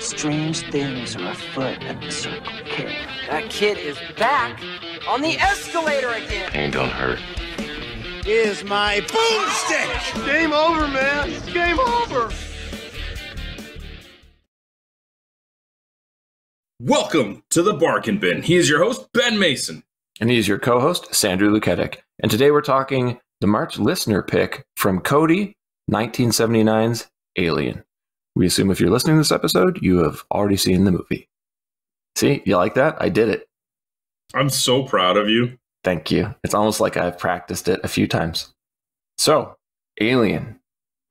Strange things are afoot at the Circle K. That kid is back on the escalator again. Ain't don't hurt. Is my boomstick! Game over, man. Game over. Welcome to the Bargain Bin. He is your host, Ben Mason. And he is your co host, Sandra Luketic. And today we're talking the March listener pick from Cody, 1979's Alien. We assume if you're listening to this episode, you have already seen the movie. See, you like that? I did it. I'm so proud of you. Thank you. It's almost like I've practiced it a few times. So, Alien.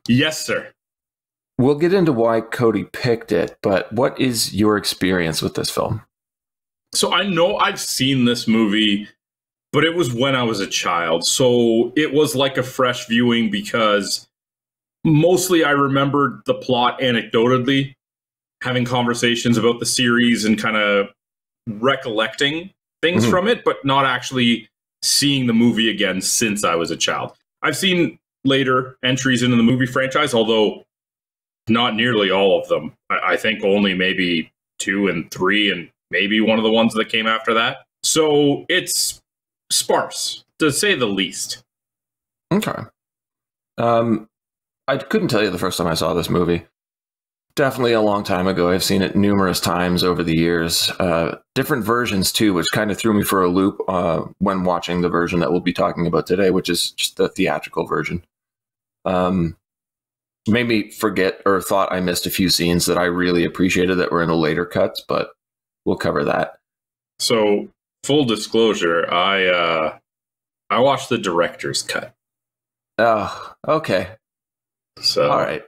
Yes, sir. We'll get into why Cody picked it, but what is your experience with this film? So, I know I've seen this movie, but it was when I was a child. So, it was like a fresh viewing because mostly I remembered the plot anecdotally, having conversations about the series and kind of recollecting things Mhm. from it, but not actually seeing the movie again since I was a child. I've seen later entries into the movie franchise, although not nearly all of them. I, I think only maybe two and three, and maybe one of the ones that came after that. So it's sparse, to say the least. Okay. Um, I couldn't tell you the first time I saw this movie. Definitely a long time ago. I've seen it numerous times over the years. Uh, different versions too, which kind of threw me for a loop uh, when watching the version that we'll be talking about today, which is just the theatrical version. Um, made me forget or thought I missed a few scenes that I really appreciated that were in the later cuts, but we'll cover that. So, full disclosure, I uh I watched the director's cut. Oh, okay. So All right.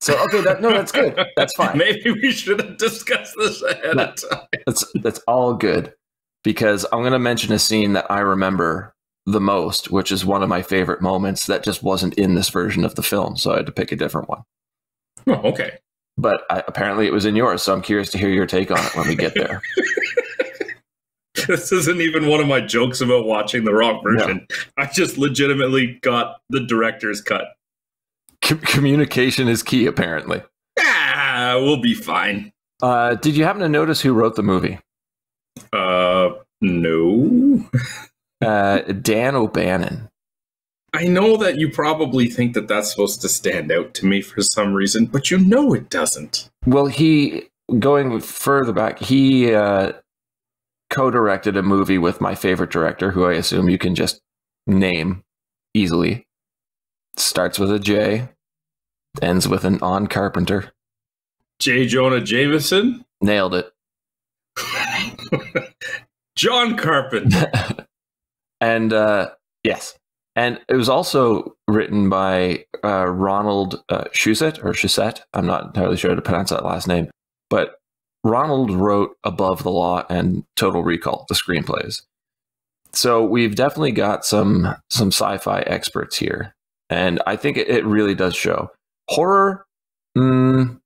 So okay, that no, that's good. That's fine. Maybe we should have discussed this ahead No. of time. That's that's all good because I'm going to mention a scene that I remember the most, which is one of my favorite moments that just wasn't in this version of the film, so I had to pick a different one. Oh, okay. But I, apparently, it was in yours, so I'm curious to hear your take on it when we get there. This isn't even one of my jokes about watching the wrong version. I just legitimately got the director's cut. Com- communication is key, apparently. Ah, we'll be fine. Uh, did you happen to notice who wrote the movie? Uh, no. Uh, Dan O'Bannon. I know that you probably think that that's supposed to stand out to me for some reason, but you know it doesn't. Well, he going further back, he uh, co-directed a movie with my favorite director, who I assume you can just name easily. Starts with a J, ends with an on Carpenter. J. Jonah Jameson, Nailed it. John Carpenter. and uh, yes, and it was also written by uh, Ronald uh, Shusett or Shusett. I'm not entirely sure how to pronounce that last name, but Ronald wrote Above the Law and Total Recall, the screenplays. So we've definitely got some some sci-fi experts here, and I think it, it really does show. Horror, mm,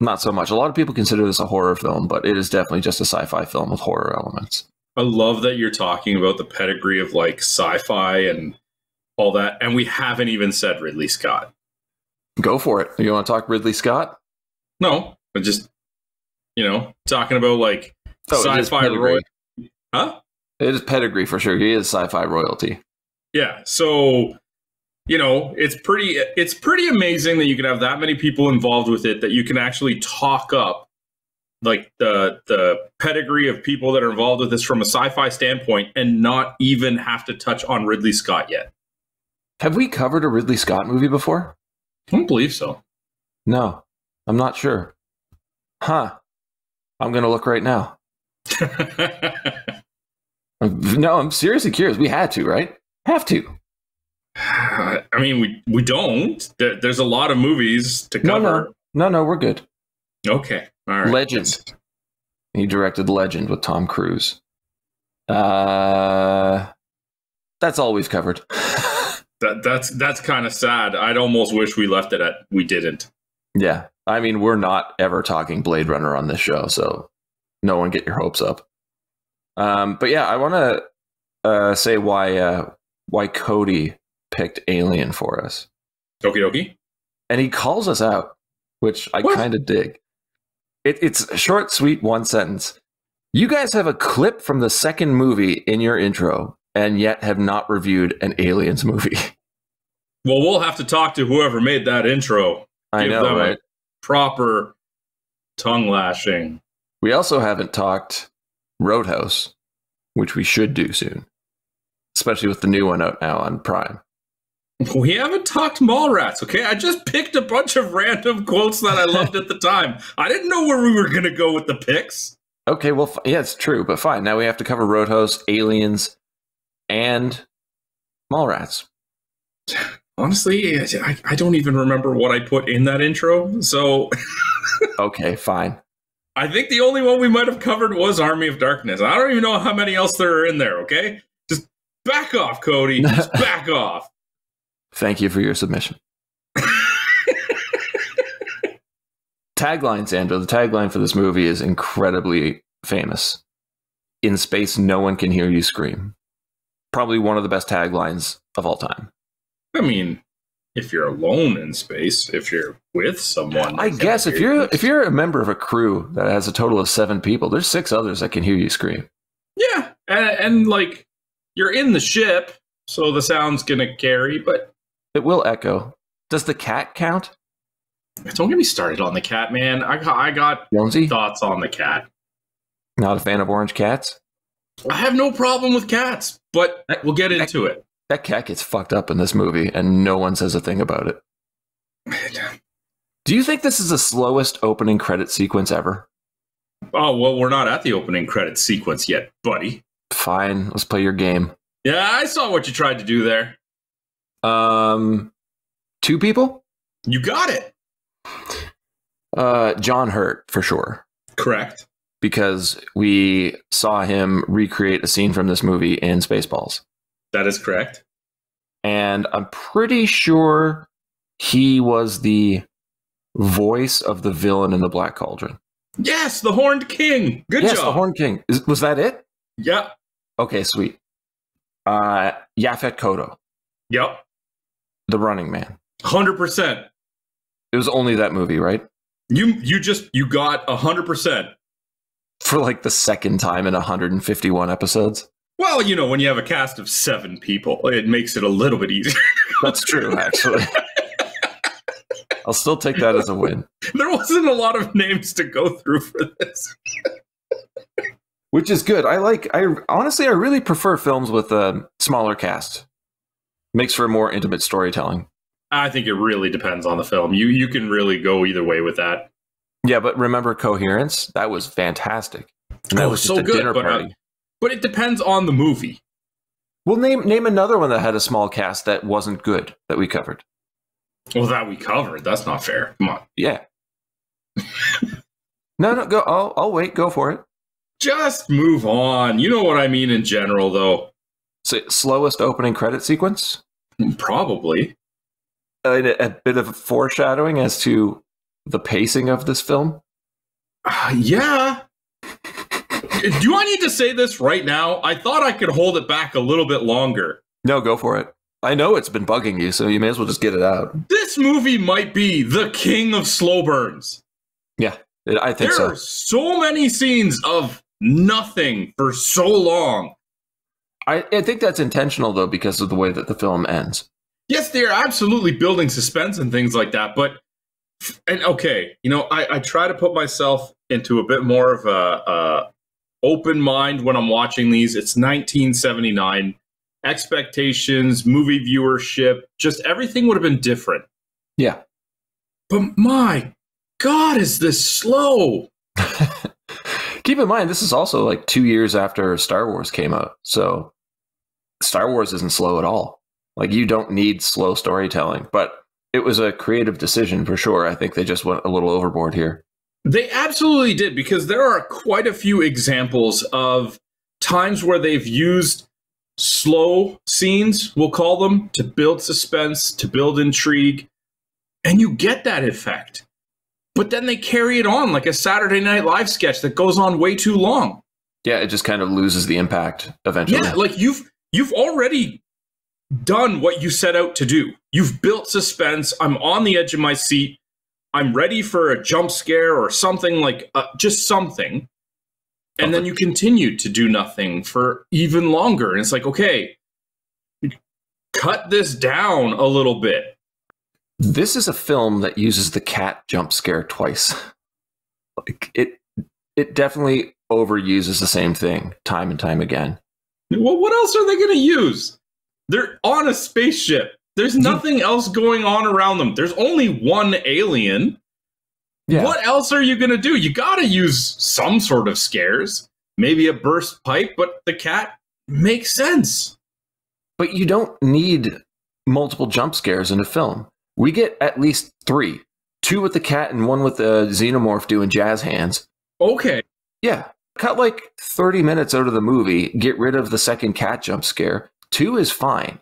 not so much. A lot of people consider this a horror film, but it is definitely just a sci-fi film with horror elements. I love that you're talking about the pedigree of like sci-fi and all that, and we haven't even said Ridley Scott. Go for it. You want to talk Ridley Scott? No, but just you know, talking about like Oh, sci-fi royalty. Huh? It is pedigree for sure. He is sci-fi royalty. Yeah. So, you know, it's pretty it's pretty amazing that you can have that many people involved with it that you can actually talk up like the the pedigree of people that are involved with this from a sci-fi standpoint and not even have to touch on Ridley Scott yet. Have we covered a Ridley Scott movie before? I don't believe so. No, I'm not sure. Huh? I'm gonna look right now. No, I'm seriously curious. We had to, right? Have to. I mean, we we don't. There, there's a lot of movies to No, cover. no, no, no. We're good. Okay, all right. Legend. He directed Legend with Tom Cruise. Uh, that's all we've covered. That that's that's kind of sad. I'd almost wish we left it at we didn't. yeah, I mean, we're not ever talking Blade Runner on this show, so no one get your hopes up. Um, but yeah, I want to uh, say why uh, why Cody picked Alien for us, Okie dokie. and he calls us out. which I kind of dig. It, it's short, sweet, one sentence. You guys have a clip from the second movie in your intro, and yet have not reviewed an Aliens movie. Well, we'll have to talk to whoever made that intro. I Give know, them right? a proper tongue lashing. We also haven't talked Roadhouse, which we should do soon, especially with the new one out now on Prime. We haven't talked Mallrats, okay? I just picked a bunch of random quotes that I loved at the time. I didn't know where we were going to go with the picks. Okay, well, f- yeah, it's true, but fine. Now we have to cover Roadhouse, Aliens, and Mallrats. Honestly, I, I don't even remember what I put in that intro. So Okay, fine. I think the only one we might have covered was Army of Darkness. I don't even know how many else there are in there, okay? Just back off, Cody. Just back off. Thank you for your submission. tagline, Sandra. The tagline for this movie is incredibly famous. In space, no one can hear you scream. Probably one of the best taglines of all time. I mean, if you're alone in space, if you're with someone, I guess if you're you- if you're a member of a crew that has a total of seven people, there's six others that can hear you scream. yeah, and, and like you're in the ship, so the sound's gonna carry. But It will echo. Does the cat count, don't get me started on the cat, man. I got I got Jonesy? thoughts on the cat. Not a fan of orange cats. I have no problem with cats, but That- we'll get that- into it. That cat gets fucked up in this movie, and no one says a thing about it. Do you think this is the slowest opening credit sequence ever? Oh well, we're not at the opening credit sequence yet, buddy. Fine, let's play your game. Yeah, I saw what you tried to do there. Um, two people. You got it. Uh, John Hurt for sure, Correct. because we saw him recreate a scene from this movie in Spaceballs, That is correct. and I'm pretty sure he was the voice of the villain in the Black Cauldron. Yes, the Horned King. Good yes, job. the Horn King. Is, was that it? Yep. Okay, sweet. Uh, Yaphet Kotto, Yep. The Running Man. Hundred percent. It was only that movie, right? You you just you got hundred percent. For like the second time in 151 episodes. Well, you know, when you have a cast of seven people, it makes it a little bit easier. That's true, actually. I'll still take that as a win. there wasn't a lot of names to go through for this. Which is good. I like. I honestly, I really prefer films with a smaller cast. Makes for more intimate storytelling. I think it really depends on the film. You you can really go either way with that. Yeah, but remember Coherence? That was fantastic. And that Oh, was so a good, dinner but, uh. But it depends on the movie. well, name name another one that had a small cast that wasn't good that we covered. Well, that we covered. That's not fair. Come on. Yeah. no, no, go. I'll, I'll wait. Go for it. Just move on. You know what I mean in general, though. So, slowest opening credit sequence. Probably. A, a bit of foreshadowing as to the pacing of this film. Uh, yeah. Do I need to say this right now? I thought I could hold it back a little bit longer. No, go for it. I know it's been bugging you, so you may as well just get it out. This movie might be the king of slow burns. Yeah, I think There so. are so many scenes of nothing for so long. I, I think that's intentional though because of the way that the film ends. Yes, they are absolutely building suspense and things like that, but and okay, you know, I, I try to put myself into a bit more of a, a open mind when I'm watching these. It's 1979. Expectations, movie viewership, just everything would have been different. Yeah. But my God, is this slow? Keep in mind, this is also like two years after Star Wars came out, so Star Wars isn't slow at all. Like you don't need slow storytelling, but it was a creative decision for sure. I think they just went a little overboard here. They absolutely did because there are quite a few examples of times where they've used slow scenes, we'll call them, to build suspense, to build intrigue, and you get that effect. But then they carry it on like a Saturday Night Live sketch that goes on way too long. Yeah, it just kind of loses the impact eventually. Yeah, like you've you've already done what you set out to do. You've built suspense. I'm on the edge of my seat. I'm ready for a jump scare or something like uh, just something. And then you continue to do nothing for even longer. And it's like, okay, cut this down a little bit. This is a film that uses the cat jump scare twice. Like it it definitely overuses the same thing time and time again. Well, what else are they going to use? They're on a spaceship. There's mm-hmm. nothing else going on around them. There's only one alien. Yeah. What else are you going to do? You got to use some sort of scares. Maybe a burst pipe, but the cat makes sense. But you don't need multiple jump scares in a film. We get at least three. Two with the cat and one with the xenomorph doing jazz hands. Okay. Yeah. Cut like 30 minutes out of the movie, get rid of the second cat jump scare. Two is fine.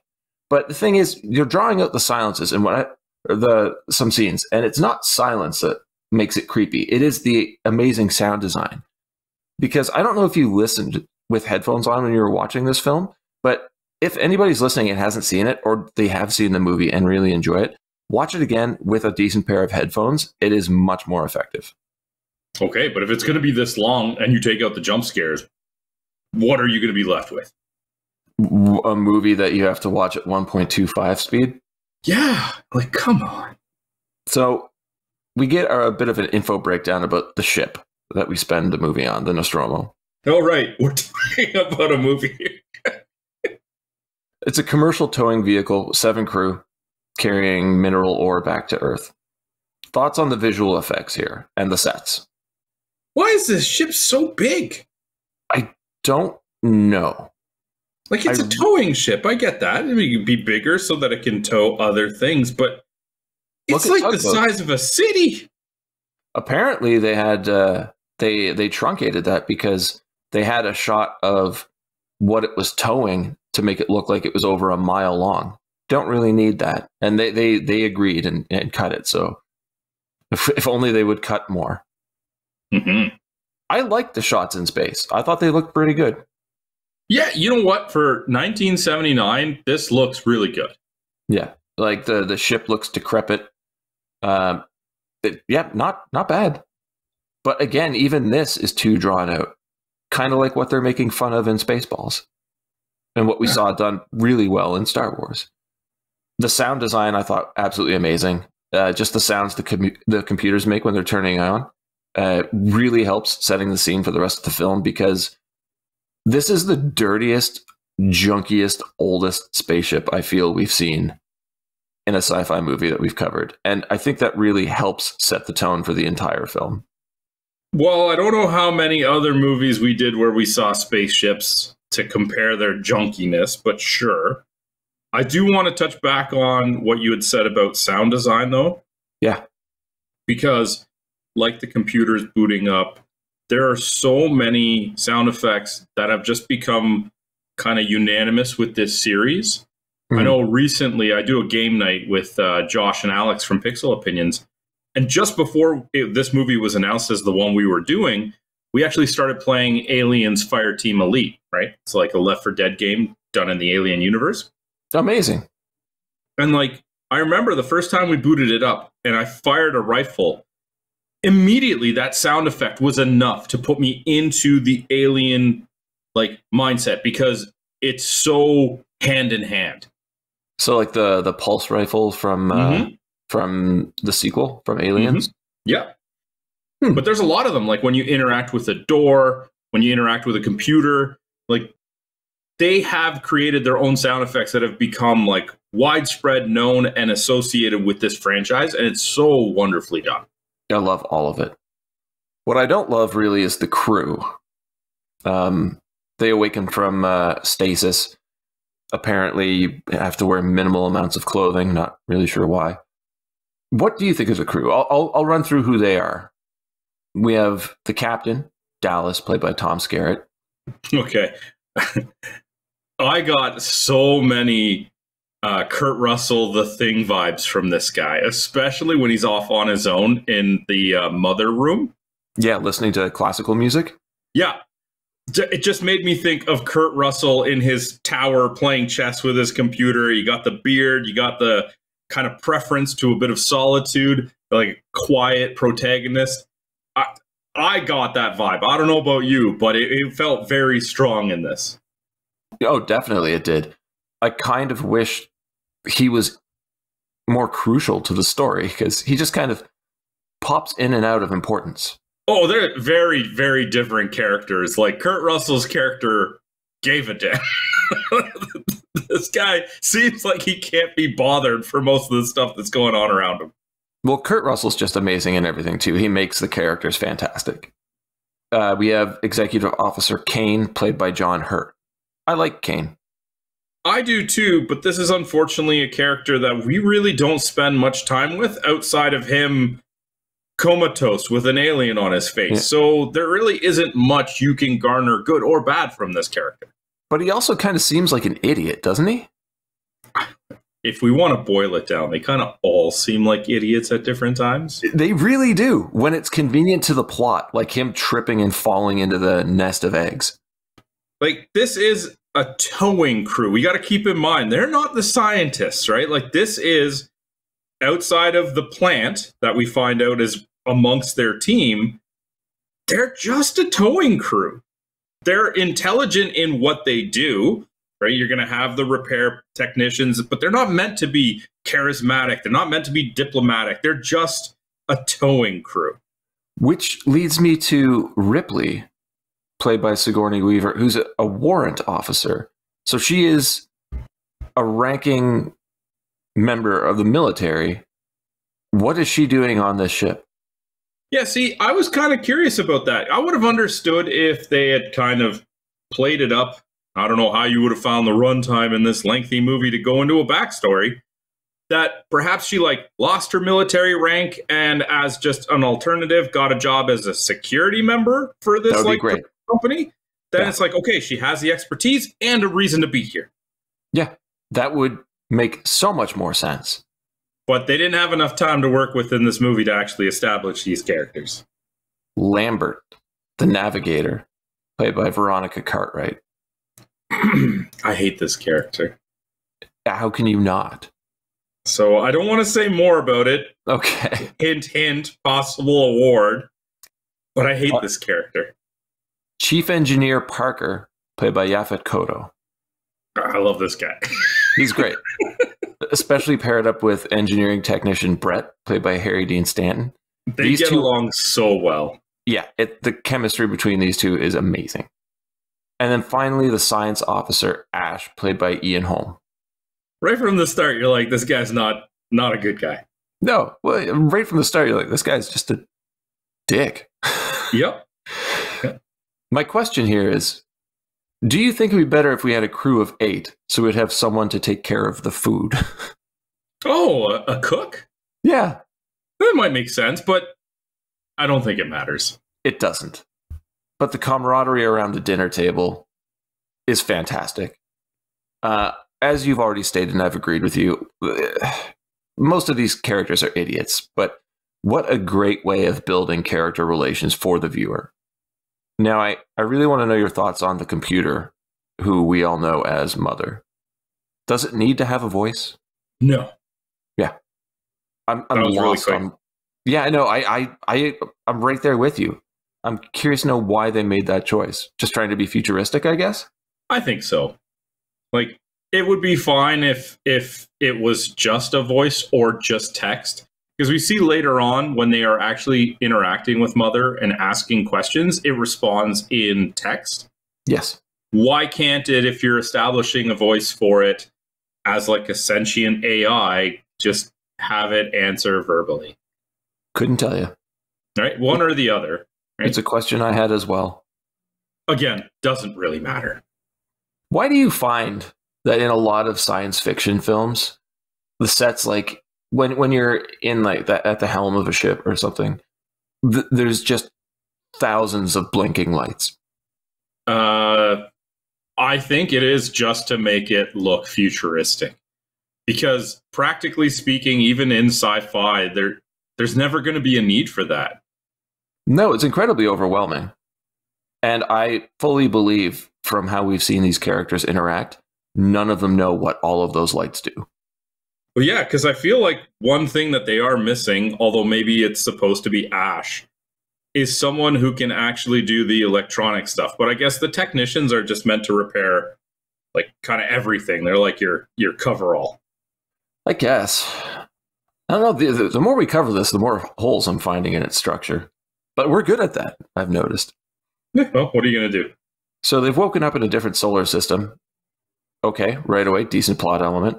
But the thing is, you're drawing out the silences and what I, the some scenes, and it's not silence that makes it creepy. It is the amazing sound design. Because I don't know if you listened with headphones on when you were watching this film, but if anybody's listening and hasn't seen it, or they have seen the movie and really enjoy it, watch it again with a decent pair of headphones. It is much more effective. Okay, but if it's going to be this long and you take out the jump scares, what are you going to be left with? A movie that you have to watch at 1.25 speed. Yeah, like come on. So we get a bit of an info breakdown about the ship that we spend the movie on, the Nostromo. All right, we're talking about a movie. It's a commercial towing vehicle, seven crew, carrying mineral ore back to Earth. Thoughts on the visual effects here and the sets? Why is this ship so big? I don't know. Like it's I- a towing ship. I get that. I mean, it could be bigger so that it can tow other things, but it's like the size of a city. Apparently, they had uh, they they truncated that because they had a shot of what it was towing to make it look like it was over a mile long. Don't really need that, and they they they agreed and, and cut it. So if, if only they would cut more. Mm-hmm. I liked the shots in space. I thought they looked pretty good. Yeah, you know what? For 1979, this looks really good. Yeah, like the the ship looks decrepit. Um, it, yeah, not not bad. But again, even this is too drawn out, kind of like what they're making fun of in Spaceballs, and what we Yeah. saw done really well in Star Wars. The sound design I thought absolutely amazing. Uh, just the sounds the commu- the computers make when they're turning on uh, really helps setting the scene for the rest of the film because this is the dirtiest, junkiest, oldest spaceship I feel we've seen in a sci-fi movie that we've covered, and I think that really helps set the tone for the entire film. Well, I don't know how many other movies we did where we saw spaceships to compare their junkiness, but sure. I do want to touch back on what you had said about sound design, though. Yeah. Because, like the computers booting up, there are so many sound effects that have just become kind of unanimous with this series. I Mhm. know recently I do a game night with uh, Josh and Alex from Pixel Opinions. And just before it, this movie was announced as the one we were doing, we actually started playing Aliens Fireteam Elite, right? It's like a Left 4 Dead game done in the Alien universe. Amazing. And like, I remember the first time we booted it up and I fired a rifle, immediately that sound effect was enough to put me into the alien like mindset because it's so hand in hand. So like the the pulse rifle from uh, Mhm. from the sequel from Aliens. Yeah. Hmm. But there's a lot of them. Like when you interact with a door, when you interact with a computer, like they have created their own sound effects that have become like widespread known and associated with this franchise. And it's so wonderfully done. I love all of it. What I don't love really is the crew. Um, they awaken from uh, stasis. Apparently, you have to wear minimal amounts of clothing. Not really sure why. What do you think of the crew? I'll, I'll, I'll run through who they are. We have the captain, Dallas, played by Tom Skerritt. Okay. I got so many uh, Kurt Russell, the thing vibes from this guy, especially when he's off on his own in the uh, mother room. Yeah, listening to classical music. Yeah. It just made me think of Kurt Russell in his tower playing chess with his computer. You got the beard, you got the kind of preference to a bit of solitude, like quiet protagonist. I, I got that vibe. I don't know about you, but it, it felt very strong in this. Oh, definitely it did. I kind of wish he was more crucial to the story because he just kind of pops in and out of importance. Oh, they're very, very different characters. Like Kurt Russell's character gave a damn. this guy seems like he can't be bothered for most of the stuff that's going on around him. Well, Kurt Russell's just amazing in everything too. He makes the characters fantastic. Uh, we have Executive Officer Kane, played by John Hurt. I like Kane. I do too, but this is unfortunately a character that we really don't spend much time with outside of him comatose with an alien on his face. Yeah. So there really isn't much you can garner good or bad from this character. But he also kind of seems like an idiot, doesn't he? If we want to boil it down, they kind of all seem like idiots at different times. They really do. When it's convenient to the plot, like him tripping and falling into the nest of eggs. Like, this is a towing crew. We got to keep in mind, they're not the scientists, right? Like, this is outside of the plant that we find out is amongst their team. They're just a towing crew. They're intelligent in what they do, right? You're going to have the repair technicians, but they're not meant to be charismatic. They're not meant to be diplomatic. They're just a towing crew. Which leads me to Ripley, played by Sigourney Weaver, who's a, a warrant officer. So she is a ranking member of the military. What is she doing on this ship? Yeah, see, I was kind of curious about that. I would have understood if they had kind of played it up. I don't know how you would have found the runtime in this lengthy movie to go into a backstory. That perhaps she like lost her military rank and as just an alternative got a job as a security member for this like company. Then yeah. it's like, okay, she has the expertise and a reason to be here. Yeah, that would make so much more sense. But they didn't have enough time to work with in this movie to actually establish these characters. Lambert, the navigator, played by Veronica Cartwright. I hate this character. How can you not? So I don't want to say more about it. Okay. Hint, hint, possible award. But I hate what? this character. Chief Engineer Parker, played by Yaphet Kotto. I love this guy. He's great. Especially paired up with engineering technician Brett, played by Harry Dean Stanton. They these get two, along so well. Yeah, it, the chemistry between these two is amazing. And then finally, the science officer Ash, played by Ian Holm. Right from the start, you're like, this guy's not not a good guy. No, well, right from the start, you're like, this guy's just a dick. Yep. My question here is do you think it would be better if we had a crew of eight so we'd have someone to take care of the food? oh, a, a cook? Yeah. That might make sense, but I don't think it matters. It doesn't. But the camaraderie around the dinner table is fantastic. Uh, as you've already stated, and I've agreed with you, most of these characters are idiots, but what a great way of building character relations for the viewer. Now, I, I really want to know your thoughts on the computer, who we all know as Mother. Does it need to have a voice? No. Yeah. I'm, I'm lost really on. Yeah, I know. I, I, I, I'm right there with you. I'm curious to know why they made that choice. Just trying to be futuristic, I guess. I think so. Like it would be fine if if it was just a voice or just text because we see later on when they are actually interacting with mother and asking questions it responds in text. Yes. Why can't it if you're establishing a voice for it as like a sentient ai just have it answer verbally? Couldn't tell you right? One or the other right? it's a question i had as well. Again doesn't really matter. Why do you find that in a lot of science fiction films the sets like when when you're in like that at the helm of a ship or something, th- there's just thousands of blinking lights. Uh, I think it is just to make it look futuristic, because practically speaking, even in sci-fi, there there's never going to be a need for that. No, it's incredibly overwhelming. And I fully believe from how we've seen these characters interact, none of them know what all of those lights do. Well, yeah, because I feel like one thing that they are missing, although maybe it's supposed to be Ash, is someone who can actually do the electronic stuff. But I guess the technicians are just meant to repair like kind of everything. They're like your your coverall. I guess. I don't know. The, the, the more we cover this, the more holes I'm finding in its structure. But we're good at that, I've noticed. Yeah, Well, what are you gonna do? So they've woken up in a different solar system. Okay, right away, decent plot element.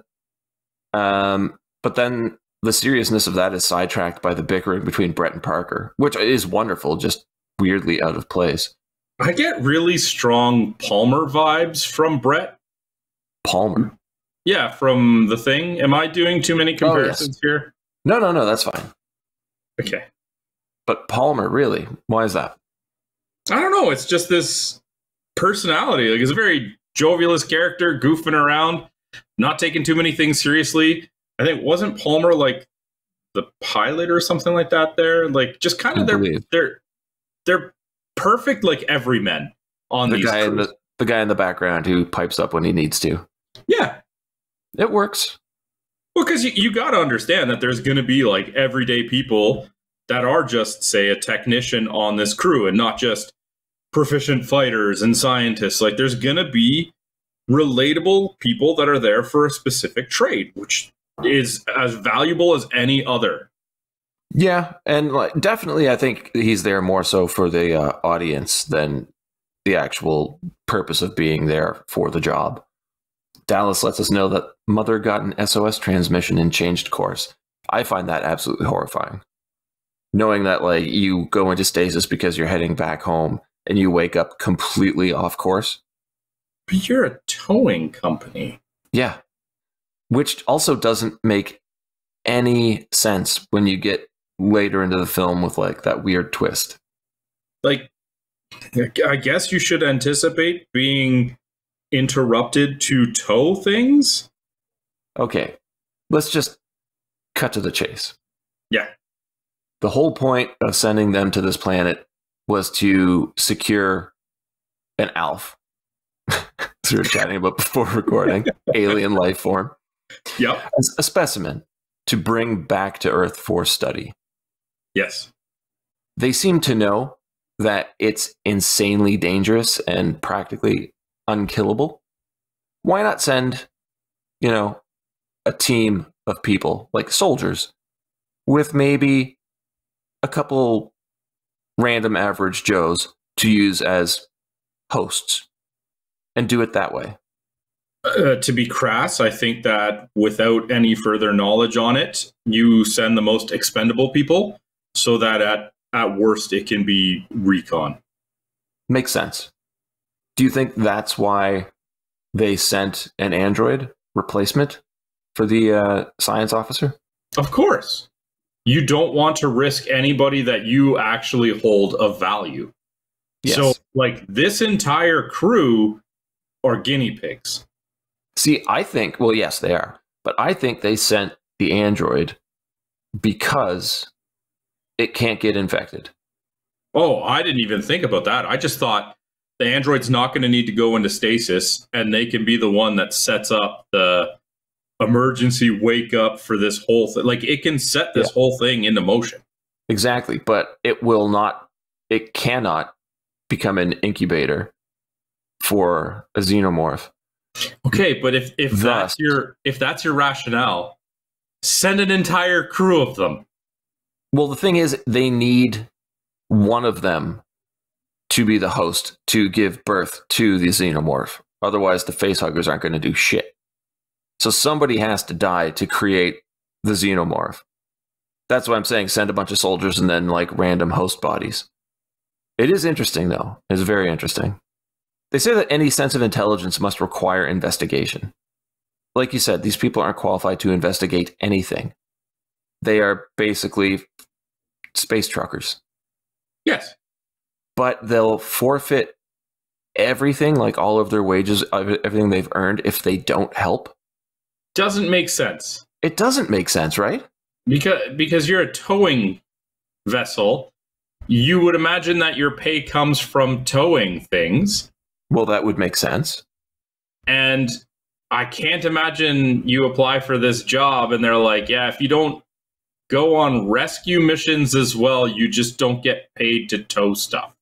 Um, but then the seriousness of that is sidetracked by the bickering between Brett and Parker, which is wonderful, just weirdly out of place. I get really strong Palmer vibes from Brett. Palmer. Yeah, from the thing. Am I doing too many Oh, yes. comparisons here? No, no, no, that's fine. Okay. But Palmer, really? Why is that? I don't know. It's just this personality. Like, it's a very jovialist character, goofing around, not taking too many things seriously. I think wasn't Palmer like the pilot or something like that? There, like, just kind of they're they're they're perfect, like everymen on The these. guy in the the guy in the background who pipes up when he needs to. yeah, It works. Well, because you, you got to understand that there's going to be like everyday people that are just, say, a technician on this crew and not just proficient fighters and scientists. Like, there's going to be relatable people that are there for a specific trade, which is as valuable as any other. Yeah, and like, definitely, I think he's there more so for the uh, audience than the actual purpose of being there for the job. Dallas lets us know that Mother got an SOS transmission and changed course. I find that absolutely horrifying. Knowing that like you go into stasis because you're heading back home and you wake up completely off course. But you're a towing company. Yeah. Which also doesn't make any sense when you get later into the film with like that weird twist. Like, I guess you should anticipate being interrupted to tow things. Okay, let's just cut to the chase. Yeah. The whole point of sending them to this planet was to secure an ALF. We were chatting about before recording, alien life form, Yep. as a specimen to bring back to Earth for study. Yes. They seem to know that it's insanely dangerous and practically unkillable. Why not send, you know, a team of people, like soldiers, with maybe a couple random average Joes to use as hosts and do it that way? Uh, to be crass, I think that without any further knowledge on it, you send the most expendable people so that at, at worst it can be recon. Makes sense. Do you think that's why they sent an android replacement for the uh, science officer? Of course. You don't want to risk anybody that you actually hold of value. Yes. So, like, this entire crew are guinea pigs. See, I think, well, yes, they are, but I think they sent the android because it can't get infected. Oh, I didn't even think about that. I just thought the android's not going to need to go into stasis and they can be the one that sets up the emergency wake up for this whole thing. Like it can set this Yeah. whole thing into motion. Exactly, but it will not, it cannot become an incubator for a xenomorph. Okay, but if if Thus- that's your if that's your rationale, send an entire crew of them. Well, the thing is, they need one of them to be the host to give birth to the xenomorph. Otherwise, the facehuggers aren't going to do shit. So somebody has to die to create the xenomorph. That's why I'm saying send a bunch of soldiers and then like random host bodies. It is interesting, though. It's very interesting. They say that any sense of intelligence must require investigation. Like you said, these people aren't qualified to investigate anything. They are basically space truckers, Yes. but they'll forfeit everything, like all of their wages, everything they've earned, if they don't help. Doesn't make sense. It doesn't make sense, right? Because because you're a towing vessel, you would imagine that your pay comes from towing things. Well, that would make sense. And I can't imagine you apply for this job and they're like, yeah, if you don't go on rescue missions as well, you just don't get paid to tow stuff.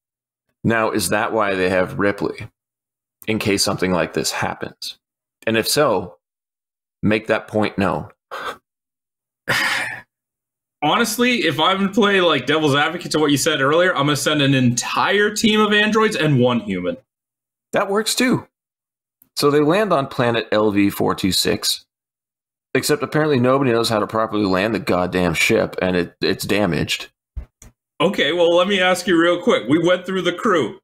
Now, is that why they have Ripley? In case something like this happens? And if so, make that point known. Honestly, if I'm gonna play like devil's advocate to what you said earlier, I'm gonna send an entire team of androids and one human. That works too. So they land on planet LV 426. Except apparently nobody knows how to properly land the goddamn ship and it, it's damaged. Okay, well, let me ask you real quick. We went through the crew.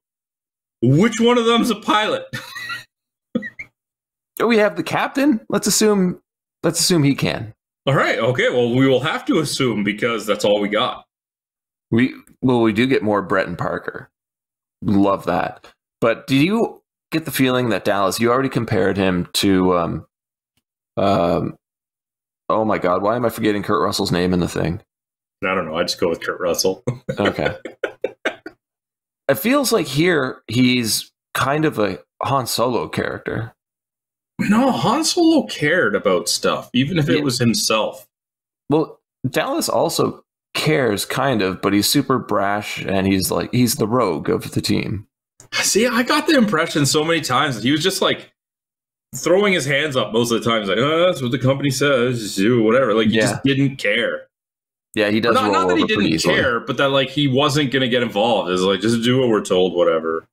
Which one of them's a pilot? Oh, we have the captain. Let's assume let's assume he can. All right, okay, well, we will have to assume because that's all we got. We well, we do get more Brett and Parker. Love that. But do you get the feeling that Dallas? You already compared him to, um, um, oh my God, why am I forgetting Kurt Russell's name in the thing? I don't know. I just go with Kurt Russell. Okay. it feels like here he's kind of a Han Solo character. no, Han Solo cared about stuff, even if Yeah. it was himself. Well, Dallas also cares kind of, but he's super brash and he's like he's the rogue of the team. See, I got the impression so many times he was just like throwing his hands up most of the times, like, oh, that's what the company says, just do whatever. Like, he Yeah. just didn't care. Yeah, he does Not, not that he didn't care, but that like he wasn't going to get involved. It's like, just do what we're told, whatever.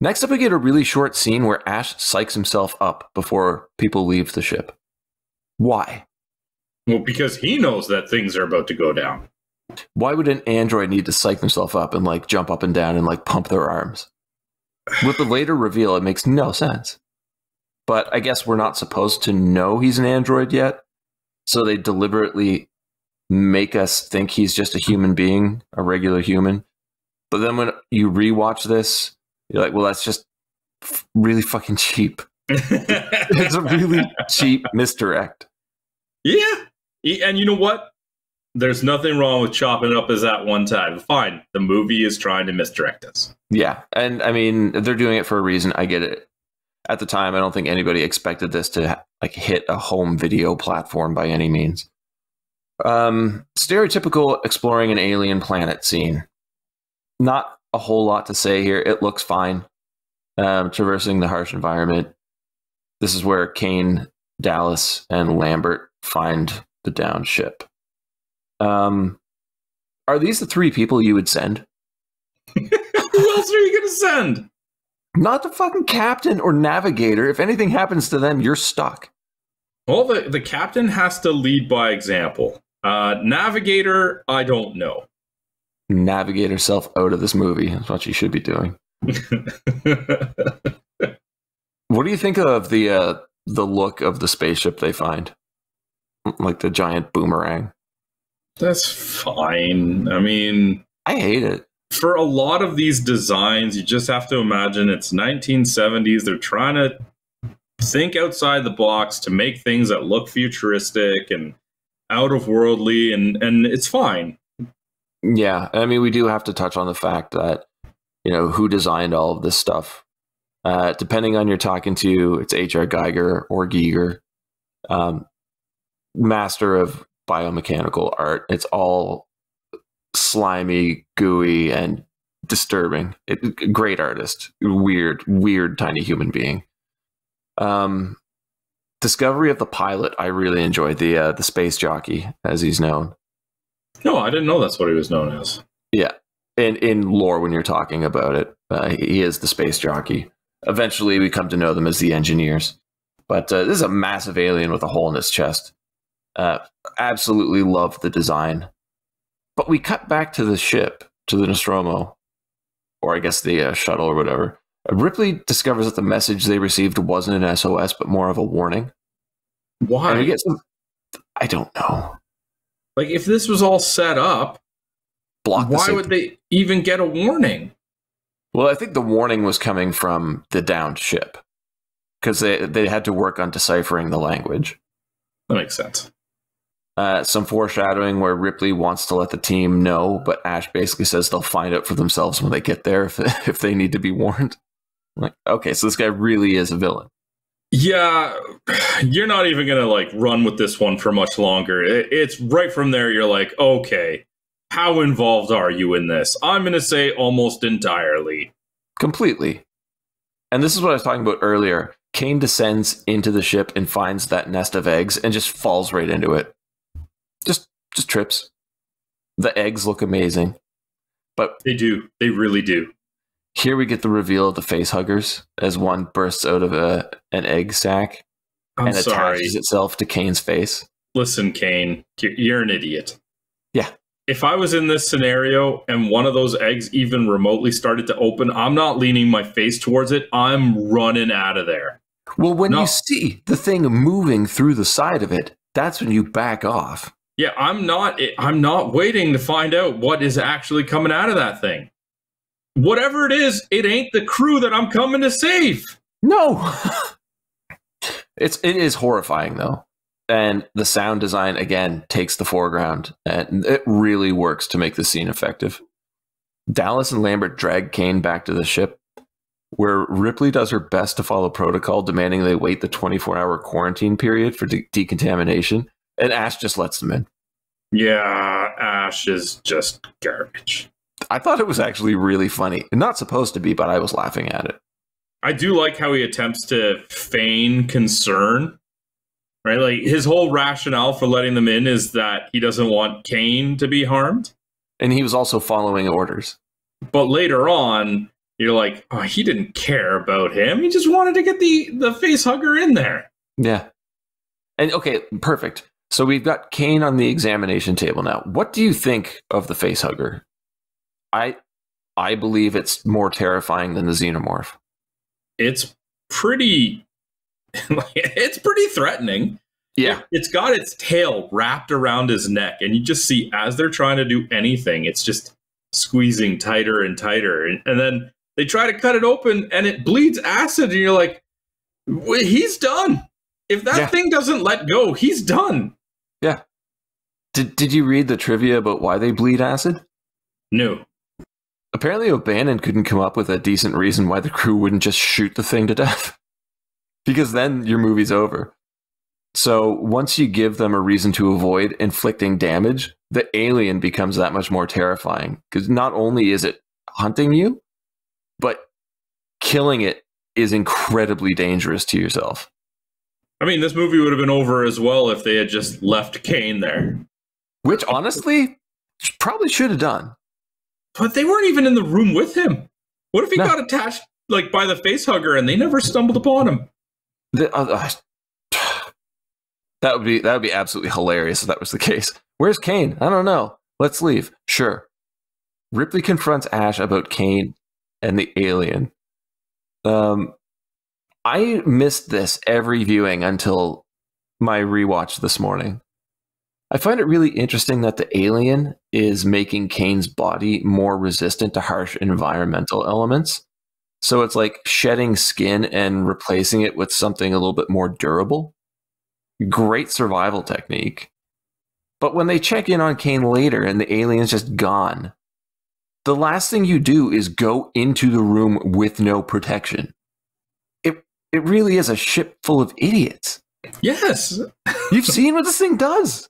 Next up, we get a really short scene where Ash psychs himself up before people leave the ship. Why? Well, because he knows that things are about to go down. Why would an android need to psych themselves up and like jump up and down and like pump their arms? With the later reveal, it makes no sense. But I guess we're not supposed to know he's an android yet. So they deliberately make us think he's just a human being, a regular human. But then when you rewatch this, you're like, well, that's just f- really fucking cheap. It's a really cheap misdirect. Yeah. And you know what? There's nothing wrong with chopping up as that one time. Fine. The movie is trying to misdirect us. Yeah, and I mean they're doing it for a reason. I get it. At the time, I don't think anybody expected this to like hit a home video platform by any means. Um, stereotypical exploring an alien planet scene. Not a whole lot to say here. It looks fine. Um, traversing the harsh environment. This is where Kane, Dallas, and Lambert find the downed ship. Um, are these the three people you would send? Who else are you going to send? Not the fucking captain or navigator. If anything happens to them, you're stuck. Well, the, the captain has to lead by example. Uh, navigator, I don't know. Navigate herself out of this movie. That's what she should be doing. What do you think of the uh, the look of the spaceship they find? Like the giant boomerang. That's fine. I mean, I hate it. for a lot of these designs, you just have to imagine it's 1970s. They're trying to think outside the box to make things that look futuristic and out of worldly, and and it's fine. Yeah, I mean, we do have to touch on the fact that you know who designed all of this stuff. Uh, depending on you're talking to, it's H.R. Geiger or Giger, um, master of biomechanical art. It's all slimy, gooey, and disturbing. It, great artist, weird, weird, tiny human being. Um, Discovery of the pilot, I really enjoyed the uh, the space jockey, as he's known. No, I didn't know that's what he was known as. Yeah, in in lore, when you're talking about it, uh, he is the space jockey. Eventually, we come to know them as the engineers. But uh, this is a massive alien with a hole in his chest. Uh, absolutely love the design. But we cut back to the ship, to the Nostromo, or I guess the uh, shuttle or whatever. Ripley discovers that the message they received wasn't an SOS, but more of a warning. Why? And we get some. I don't know. like, if this was all set up, Block why sig- would they even get a warning? Well, I think the warning was coming from the downed ship because they they had to work on deciphering the language. That makes sense. Uh, some foreshadowing where Ripley wants to let the team know, but Ash basically says they'll find out for themselves when they get there if if they need to be warned. I'm like, okay, so this guy really is a villain. Yeah, you're not even gonna like run with this one for much longer. It, it's right from there. You're like, okay, how involved are you in this? I'm gonna say almost entirely. Completely. And this is what I was talking about earlier. Kane descends into the ship and finds that nest of eggs and just falls right into it. Just just trips. The eggs look amazing. But They do. They really do. here we get the reveal of the face huggers as one bursts out of a, an egg sack I'm and sorry. attaches itself to Kane's face. Listen, Kane, you're, an idiot. Yeah. If I was in this scenario and one of those eggs even remotely started to open, I'm not leaning my face towards it. I'm running out of there. Well, when No. you see the thing moving through the side of it, that's when you back off. Yeah, I'm not. I'm not waiting to find out what is actually coming out of that thing. Whatever it is, it ain't the crew that I'm coming to save. No. it's it is horrifying though. And the sound design again takes the foreground and it really works to make the scene effective. Dallas and Lambert drag Kane back to the ship where Ripley does her best to follow protocol demanding they wait the 24-hour quarantine period for de- decontamination and Ash just lets them in. Yeah, Ash is just garbage. I thought it was actually really funny. Not supposed to be, but I was laughing at it. I do like how he attempts to feign concern. Right? Like his whole rationale for letting them in is that he doesn't want Kane to be harmed. And he was also following orders. But later on, you're like, oh, he didn't care about him. He just wanted to get the, the face hugger in there. Yeah. And okay, perfect. So we've got Kane on the examination table now. What do you think of the face hugger? I I believe it's more terrifying than the xenomorph. It's pretty it's pretty threatening. Yeah. It's got its tail wrapped around his neck, and you just see as they're trying to do anything, it's just squeezing tighter and tighter. And, and then they try to cut it open and it bleeds acid, and you're like, he's done. If that Yeah. thing doesn't let go, he's done. Did did you read the trivia about why they bleed acid? No. Apparently O'Bannon couldn't come up with a decent reason why the crew wouldn't just shoot the thing to death. because then your movie's over. So once you give them a reason to avoid inflicting damage, the alien becomes that much more terrifying. Because not only is it hunting you, but killing it is incredibly dangerous to yourself. I mean, this movie would have been over as well if they had just left Kane there. Which honestly, probably should have done. But they weren't even in the room with him. What if he No. got attached like by the face hugger and they never stumbled upon him? The, uh, uh, that would be that would be absolutely hilarious if that was the case. Where's Kane? I don't know. Let's leave. Sure. Ripley confronts Ash about Kane and the alien. Um, I missed this every viewing until my rewatch this morning. I find it really interesting that the alien is making Kane's body more resistant to harsh environmental elements. So it's like shedding skin and replacing it with something a little bit more durable. Great survival technique. But when they check in on Kane later and the alien's just gone, the last thing you do is go into the room with no protection. It it really is a ship full of idiots. Yes. You've seen what this thing does.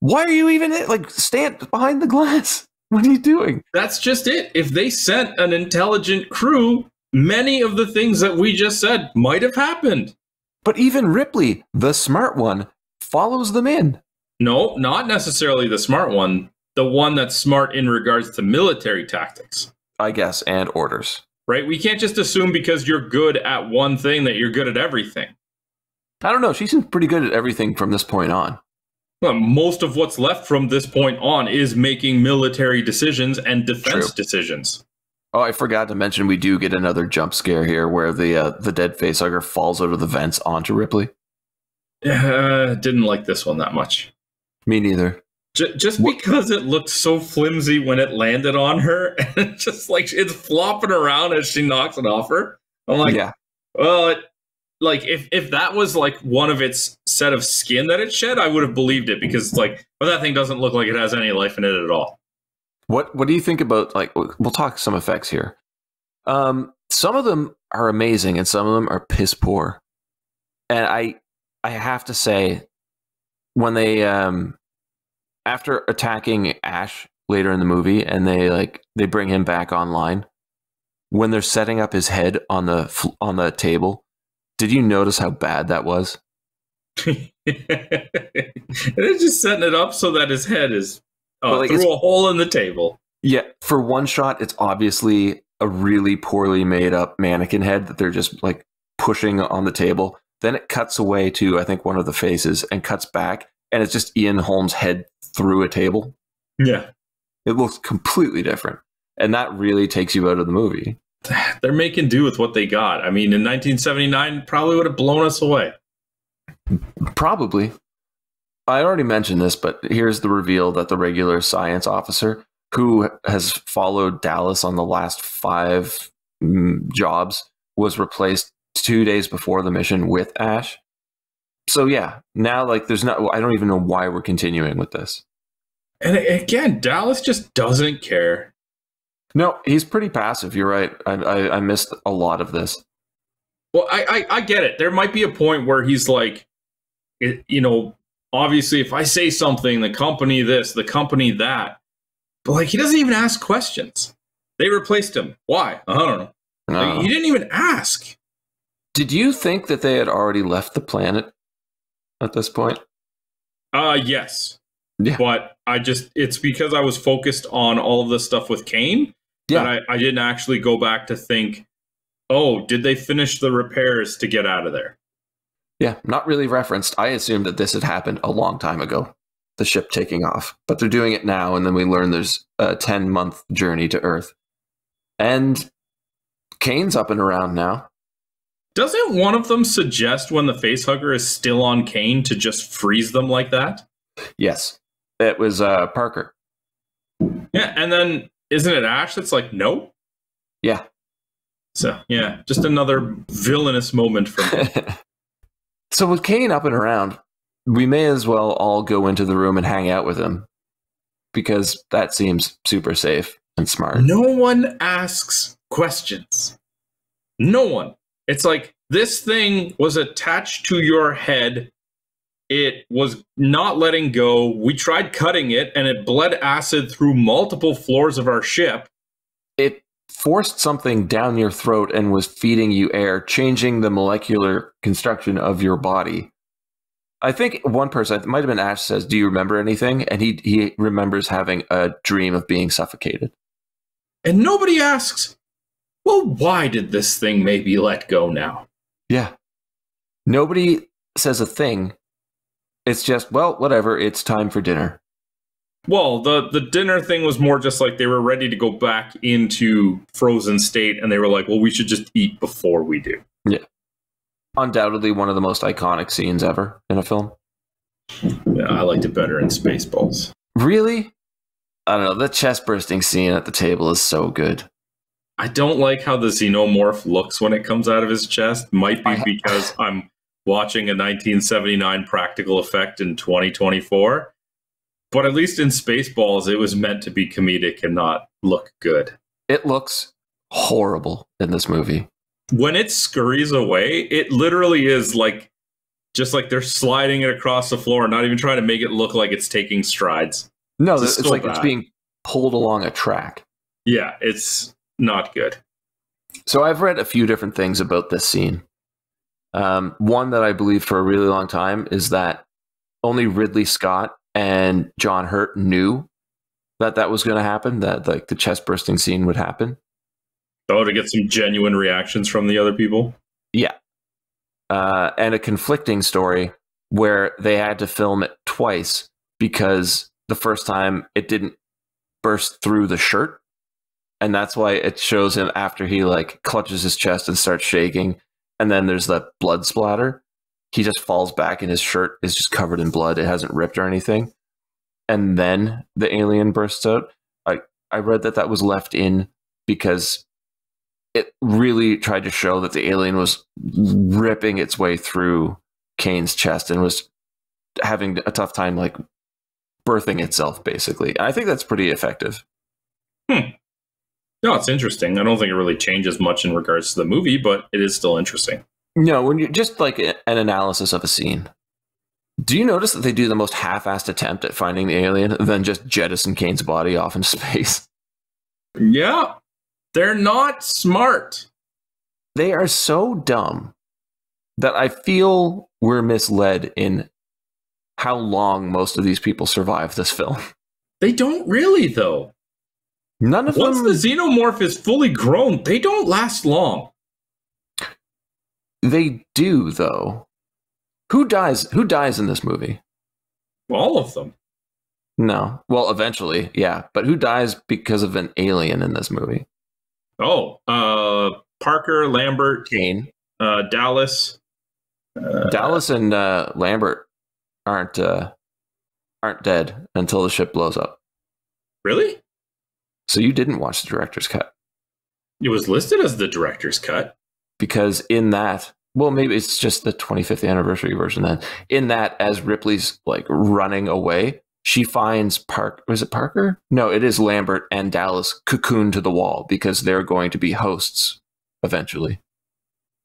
Why are you even like stand behind the glass? What are you doing? That's just it. If they sent an intelligent crew, many of the things that we just said might have happened. But even Ripley, the smart one, follows them in. No, not necessarily the smart one, the one that's smart in regards to military tactics. I guess, and orders. Right? We can't just assume because you're good at one thing that you're good at everything. I don't know. She seems pretty good at everything from this point on. Well, most of what's left from this point on is making military decisions and defense True. decisions. Oh, I forgot to mention we do get another jump scare here where the uh, the dead facehugger falls out of the vents onto Ripley. Uh, didn't like this one that much. Me neither. J- just What- because it looked so flimsy when it landed on her, and just like it's flopping around as she knocks it off her. I'm like, yeah, well, it, like if if that was like one of its set of skin that it shed, I would have believed it because like, well, that thing doesn't look like it has any life in it at all. What What do you think about like? We'll talk some effects here. Um, some of them are amazing, and some of them are piss poor. and I I have to say when they um after attacking Ash later in the movie and they like they bring him back online when they're setting up his head on the on the table did you notice how bad that was? They're just setting it up so that his head is uh, like, through a hole in the table. yeah for one shot it's obviously a really poorly made up mannequin head that they're just like pushing on the table. Then it cuts away to i think one of the faces and cuts back and it's just ian Holm's head through a table. Yeah, it looks completely different and that really takes you out of the movie they're making do with what they got. I mean, in 1979, probably would have blown us away. Probably. I already mentioned this, but here's the reveal that the regular science officer, who has followed Dallas on the last five mm, jobs, was replaced two days before the mission with Ash. So yeah, now like there's not. I don't even know why we're continuing with this. And again, Dallas just doesn't care. No, he's pretty passive. You're right. I I, I missed a lot of this. Well, I, I I get it. There might be a point where he's like, you know, obviously, if I say something, the company this, the company that, but like he doesn't even ask questions. They replaced him. Why? I don't know. Like, No. he didn't even ask. Did you think that they had already left the planet at this point? Uh yes. Yeah. But I just it's because I was focused on all of the stuff with Kane Yeah. that I, I didn't actually go back to think, oh, did they finish the repairs to get out of there? Yeah, not really referenced. I assumed that this had happened a long time ago, the ship taking off. But they're doing it now, and then we learn there's a 10 month journey to Earth. And Kane's up and around now. Doesn't one of them suggest when the facehugger is still on Kane to just freeze them like that? Yes, it was uh, Parker. Yeah, and then isn't it Ash that's like, no? Yeah. So yeah, just another villainous moment from so with Kane up and around, we may as well all go into the room and hang out with him because that seems super safe and smart. no one asks questions. No one. It's like this thing was attached to your head. It was not letting go. We tried cutting it and it bled acid through multiple floors of our ship. it forced something down your throat and was feeding you air, changing the molecular construction of your body. I think one person, it might have been Ash, says, "Do you remember anything?" And he he remembers having a dream of being suffocated. And nobody asks, well, why did this thing maybe let go now? Yeah. Nobody says a thing. It's just, well, whatever. It's time for dinner. Well, the the dinner thing was more just like they were ready to go back into frozen state, and they were like, "Well, we should just eat before we do." Yeah. Undoubtedly, one of the most iconic scenes ever in a film. Yeah, I liked it better in Spaceballs. Really? I don't know. The chest bursting scene at the table is so good. I don't like how the xenomorph looks when it comes out of his chest. Might be because I'm watching a 1979 practical effect in 2024. But at least in Spaceballs, it was meant to be comedic and not look good. It looks horrible in this movie. when it scurries away, it literally is like just like they're sliding it across the floor, not even trying to make it look like it's taking strides. No, It's it's, like it's being pulled along a track. Yeah, it's not good. So I've read a few different things about this scene. Um, one that I believe for a really long time is that only Ridley Scott and John Hurt knew that that was going to happen. That like the chest bursting scene would happen. Oh, to get some genuine reactions from the other people. Yeah, uh, and a conflicting story where they had to film it twice because the first time it didn't burst through the shirt, and that's why it shows him after he like clutches his chest and starts shaking, and then there's that blood splatter. He just falls back, and his shirt is just covered in blood. It hasn't ripped or anything, and then the alien bursts out. I I read that that was left in because it really tried to show that the alien was ripping its way through Kane's chest and was having a tough time like birthing itself basically. I think that's pretty effective. Hmm. No, it's interesting. I don't think it really changes much in regards to the movie, but it is still interesting. No, when you just like an analysis of a scene. Do you notice that they do the most half-assed attempt at finding the alien, then just jettison Kane's body off into space? Yeah. They're not smart. They are so dumb that I feel we're misled in how long most of these people survive this film. They don't really, though. None of Once them. the xenomorph is fully grown, they don't last long. They do, though. Who dies? Who dies in this movie? All of them. No. Well, eventually, yeah. But who dies because of an alien in this movie? Oh, uh, Parker, Lambert, Kane. uh, Dallas. Uh, Dallas and uh, Lambert aren't uh, aren't dead until the ship blows up. Really? So you didn't watch the director's cut It was listed as the director's cut. because in that, well, maybe it's just the 25th anniversary version. Then in that, as Ripley's like running away, she finds Park. Was it Parker? No, it is Lambert and Dallas cocooned to the wall because they're going to be hosts eventually.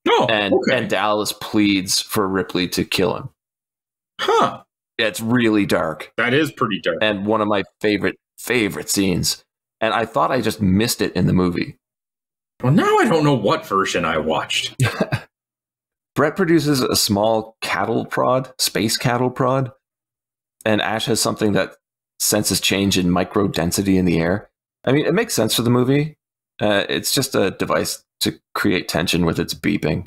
Oh, And okay. and Dallas pleads for Ripley to kill him. huh. It's really dark. That is pretty dark. and one of my favorite favorite scenes. And I thought I just missed it in the movie. Well, now I don't know what version I watched. Brett produces a small cattle prod, space cattle prod, and Ash has something that senses change in micro density in the air. I mean, it makes sense for the movie. Uh, it's just a device to create tension with its beeping.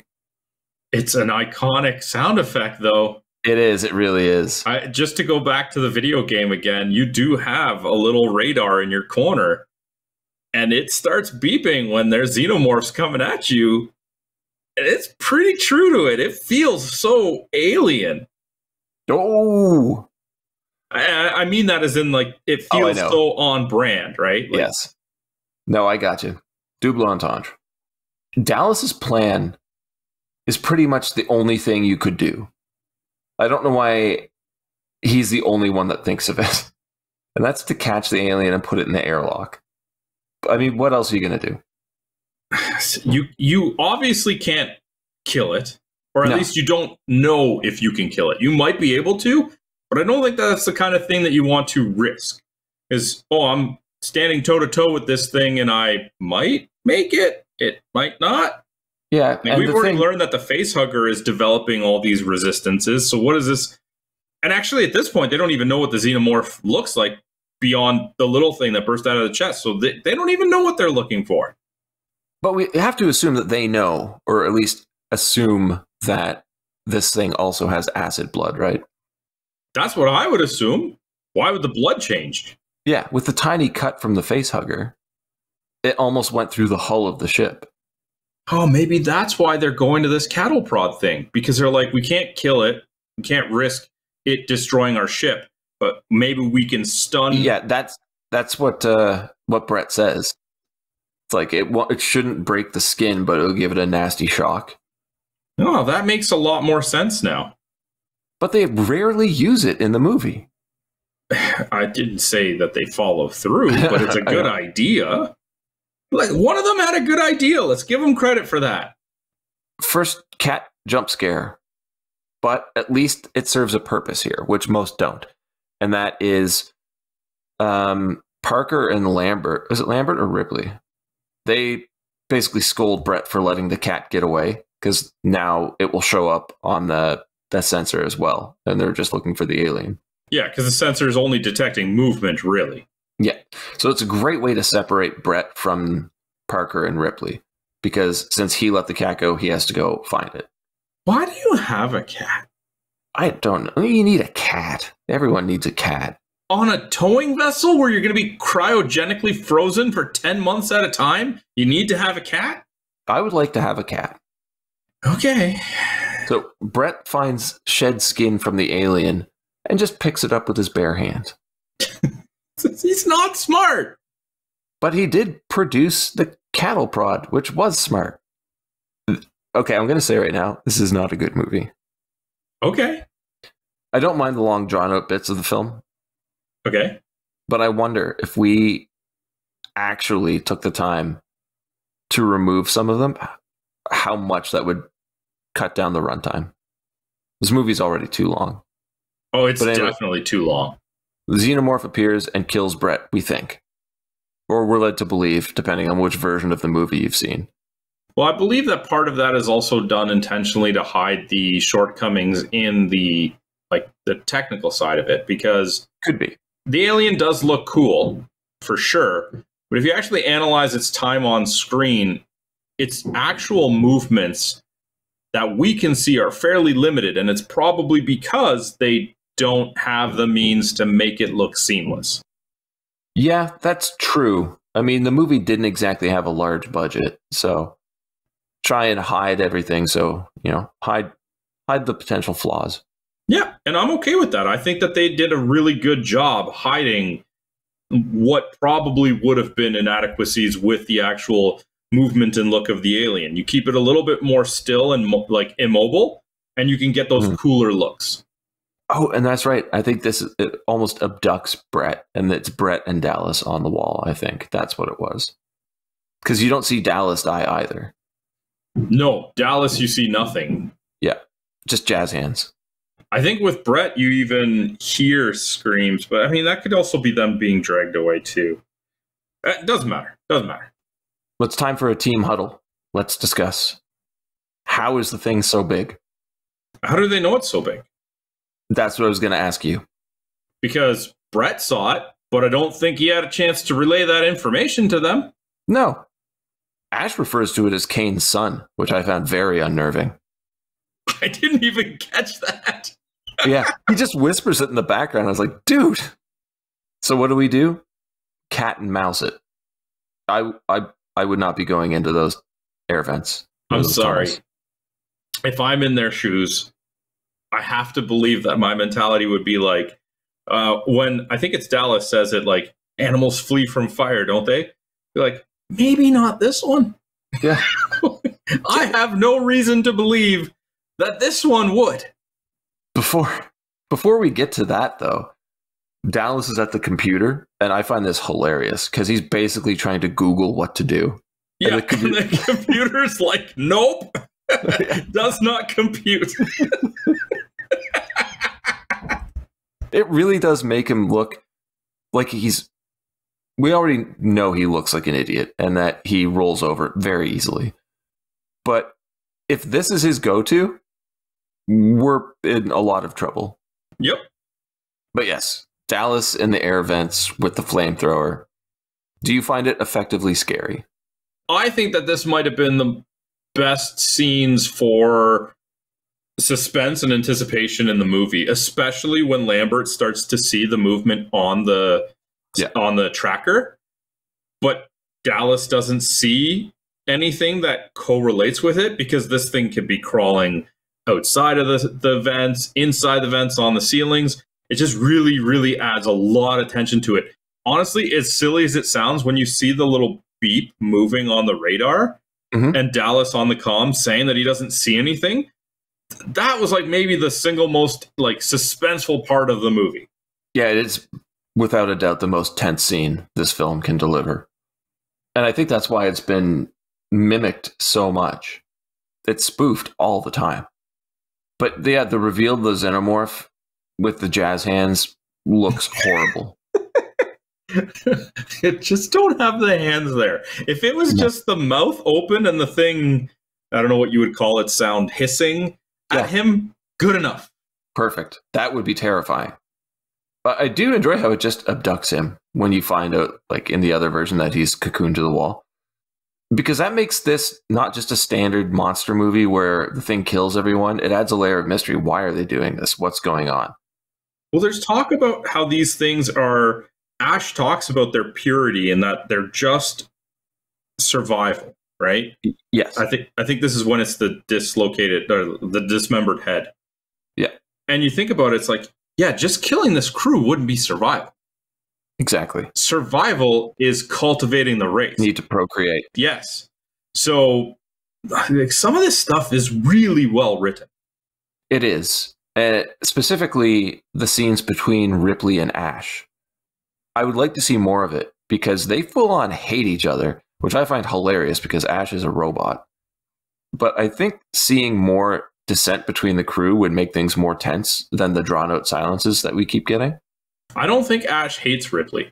It's an iconic sound effect, though. It is. It really is. I, just to go back to the video game again, you do have a little radar in your corner, and it starts beeping when there's xenomorphs coming at you. And it's pretty true to it. It feels so alien. Oh, I, I mean that as in like it Oh, feels know. so on brand, right? Like, yes. No, I got you. Double entendre. Dallas's plan is pretty much the only thing you could do. I don't know why he's the only one that thinks of it. And that's to catch the alien and put it in the airlock. I mean, what else are you going to do? You you obviously can't kill it, or at No. least you don't know if you can kill it. You might be able to, but I don't think that's the kind of thing that you want to risk. Is oh, I'm standing toe to toe with this thing, and I might make it. It might not. Yeah, I mean, and we've already thing- learned that the face hugger is developing all these resistances. So what is this? And actually, at this point, they don't even know what the xenomorph looks like beyond the little thing that burst out of the chest. So they, they don't even know what they're looking for. But we have to assume that they know, or at least assume that this thing also has acid blood, right? That's what I would assume. Why would the blood change? Yeah, with the tiny cut from the face hugger, it almost went through the hull of the ship. Oh, maybe that's why they're going to this cattle prod thing because they're like, we can't kill it, we can't risk it destroying our ship, but maybe we can stun. Yeah, that's that's what uh, what Brett says. It's like it it shouldn't break the skin, but it'll give it a nasty shock. Oh, that makes a lot more sense now. But they rarely use it in the movie. I didn't say that they follow through, but it's a good idea. Like one of them had a good idea. Let's give them credit for that. First cat jump scare, but at least it serves a purpose here, which most don't, and that is um, Parker and Lambert. Is it Lambert or Ripley? They basically scold Brett for letting the cat get away because now it will show up on the the sensor as well, and they're just looking for the alien. Yeah, because the sensor is only detecting movement, really. Yeah. So it's a great way to separate Brett from Parker and Ripley because since he let the cat go, he has to go find it. Why do you have a cat I don't know. You need a cat. Everyone needs a cat. on a towing vessel where you're going to be cryogenically frozen for ten months at a time? You need to have a cat. I would like to have a cat. Okay. So Brett finds shed skin from the alien and just picks it up with his bare hands. He's not smart. But he did produce the cattle prod, which was smart. Okay, I'm going to say right now, this is not a good movie. Okay. I don't mind the long, drawn out bits of the film, Okay. but I wonder if we actually took the time to remove some of them, how much that would cut down the runtime. This movie's already too long. Oh, it's anyway- definitely too long. The xenomorph appears and kills Brett, we think. Or we're led to believe, depending on which version of the movie you've seen. Well, I believe that part of that is also done intentionally to hide the shortcomings in the like the technical side of it because Could be. the alien does look cool for sure, but if you actually analyze its time on screen, its actual movements that we can see are fairly limited and it's probably because they don't have the means to make it look seamless. Yeah, that's true. I mean, the movie didn't exactly have a large budget, so try and hide everything. So you know, hide hide the potential flaws. Yeah, and I'm okay with that. I think that they did a really good job hiding what probably would have been inadequacies with the actual movement and look of the alien. You keep it a little bit more still and mo- like immobile, and you can get those Mhm. cooler looks. Oh, and that's right. I think this it almost abducts Brett, and it's Brett and Dallas on the wall. I think that's what it was. Because you don't see Dallas die either. No, Dallas, you see nothing. Yeah, just jazz hands. I think with Brett, you even hear screams, but I mean that could also be them being dragged away too. It doesn't matter. Doesn't matter. Well, It's time for a team huddle. Let's discuss. How is the thing so big? How do they know it's so big? That's what I was going to ask you. Because Brett saw it, but I don't think he had a chance to relay that information to them. No. Ash refers to it as Kane's son, which I found very unnerving. I didn't even catch that. yeah, he just whispers it in the background. I was like, dude. So what do we do? Cat and mouse it. I I I would not be going into those air vents. I'm sorry. tunnels. If I'm in their shoes, I have to believe that my mentality would be like, uh, when I think it's Dallas says it like animals flee from fire, don't they? Be like, maybe not this one. Yeah. I have no reason to believe that this one would. Before before we get to that though, Dallas is at the computer, and I find this hilarious because he's basically trying to Google what to do. And Yeah, the compu- and the computer's like, nope, does not compute. It really does make him look like he's. We already know he looks like an idiot and that he rolls over very easily. But if this is his go to, we're in a lot of trouble. Yep. But yes, Dallas in the air vents with the flamethrower. Do you find it effectively scary? I think that this might have been the best scenes for suspense and anticipation in the movie, especially when Lambert starts to see the movement on the Yeah. on the tracker, but Dallas doesn't see anything that correlates with it because this thing could be crawling outside of the, the vents, inside the vents, on the ceilings. It just really, really adds a lot of tension to it. Honestly, as silly as it sounds, when you see the little beep moving on the radar Mhm. and Dallas on the comm saying that he doesn't see anything, that was like maybe the single most like suspenseful part of the movie. Yeah, it is without a doubt the most tense scene this film can deliver. And I think that's why it's been mimicked so much. It's spoofed all the time. But yeah, the reveal of the xenomorph with the jazz hands looks horrible. it just don't have the hands there. If it was No. just the mouth open and the thing, I don't know what you would call it, sound hissing Yeah. at him, good enough. Perfect. That would be terrifying. But I do enjoy how it just abducts him when you find out, like in the other version, that he's cocooned to the wall. Because that makes this not just a standard monster movie where the thing kills everyone. It adds a layer of mystery. Why are they doing this? What's going on? Well, there's talk about how these things are. Ash talks about their purity and that they're just survival, right? Yes. I think I think this is when it's the dislocated or the dismembered head. Yeah. And you think about it, it's like, yeah, just killing this crew wouldn't be survival. Exactly. Survival is cultivating the race. Need to procreate. Yes. So like, some of this stuff is really well written. It is. Uh, specifically, the scenes between Ripley and Ash. I would like to see more of it because they full on hate each other, which I find hilarious because Ash is a robot. but I think seeing more dissent between the crew would make things more tense than the drawn out silences that we keep getting. I don't think Ash hates Ripley.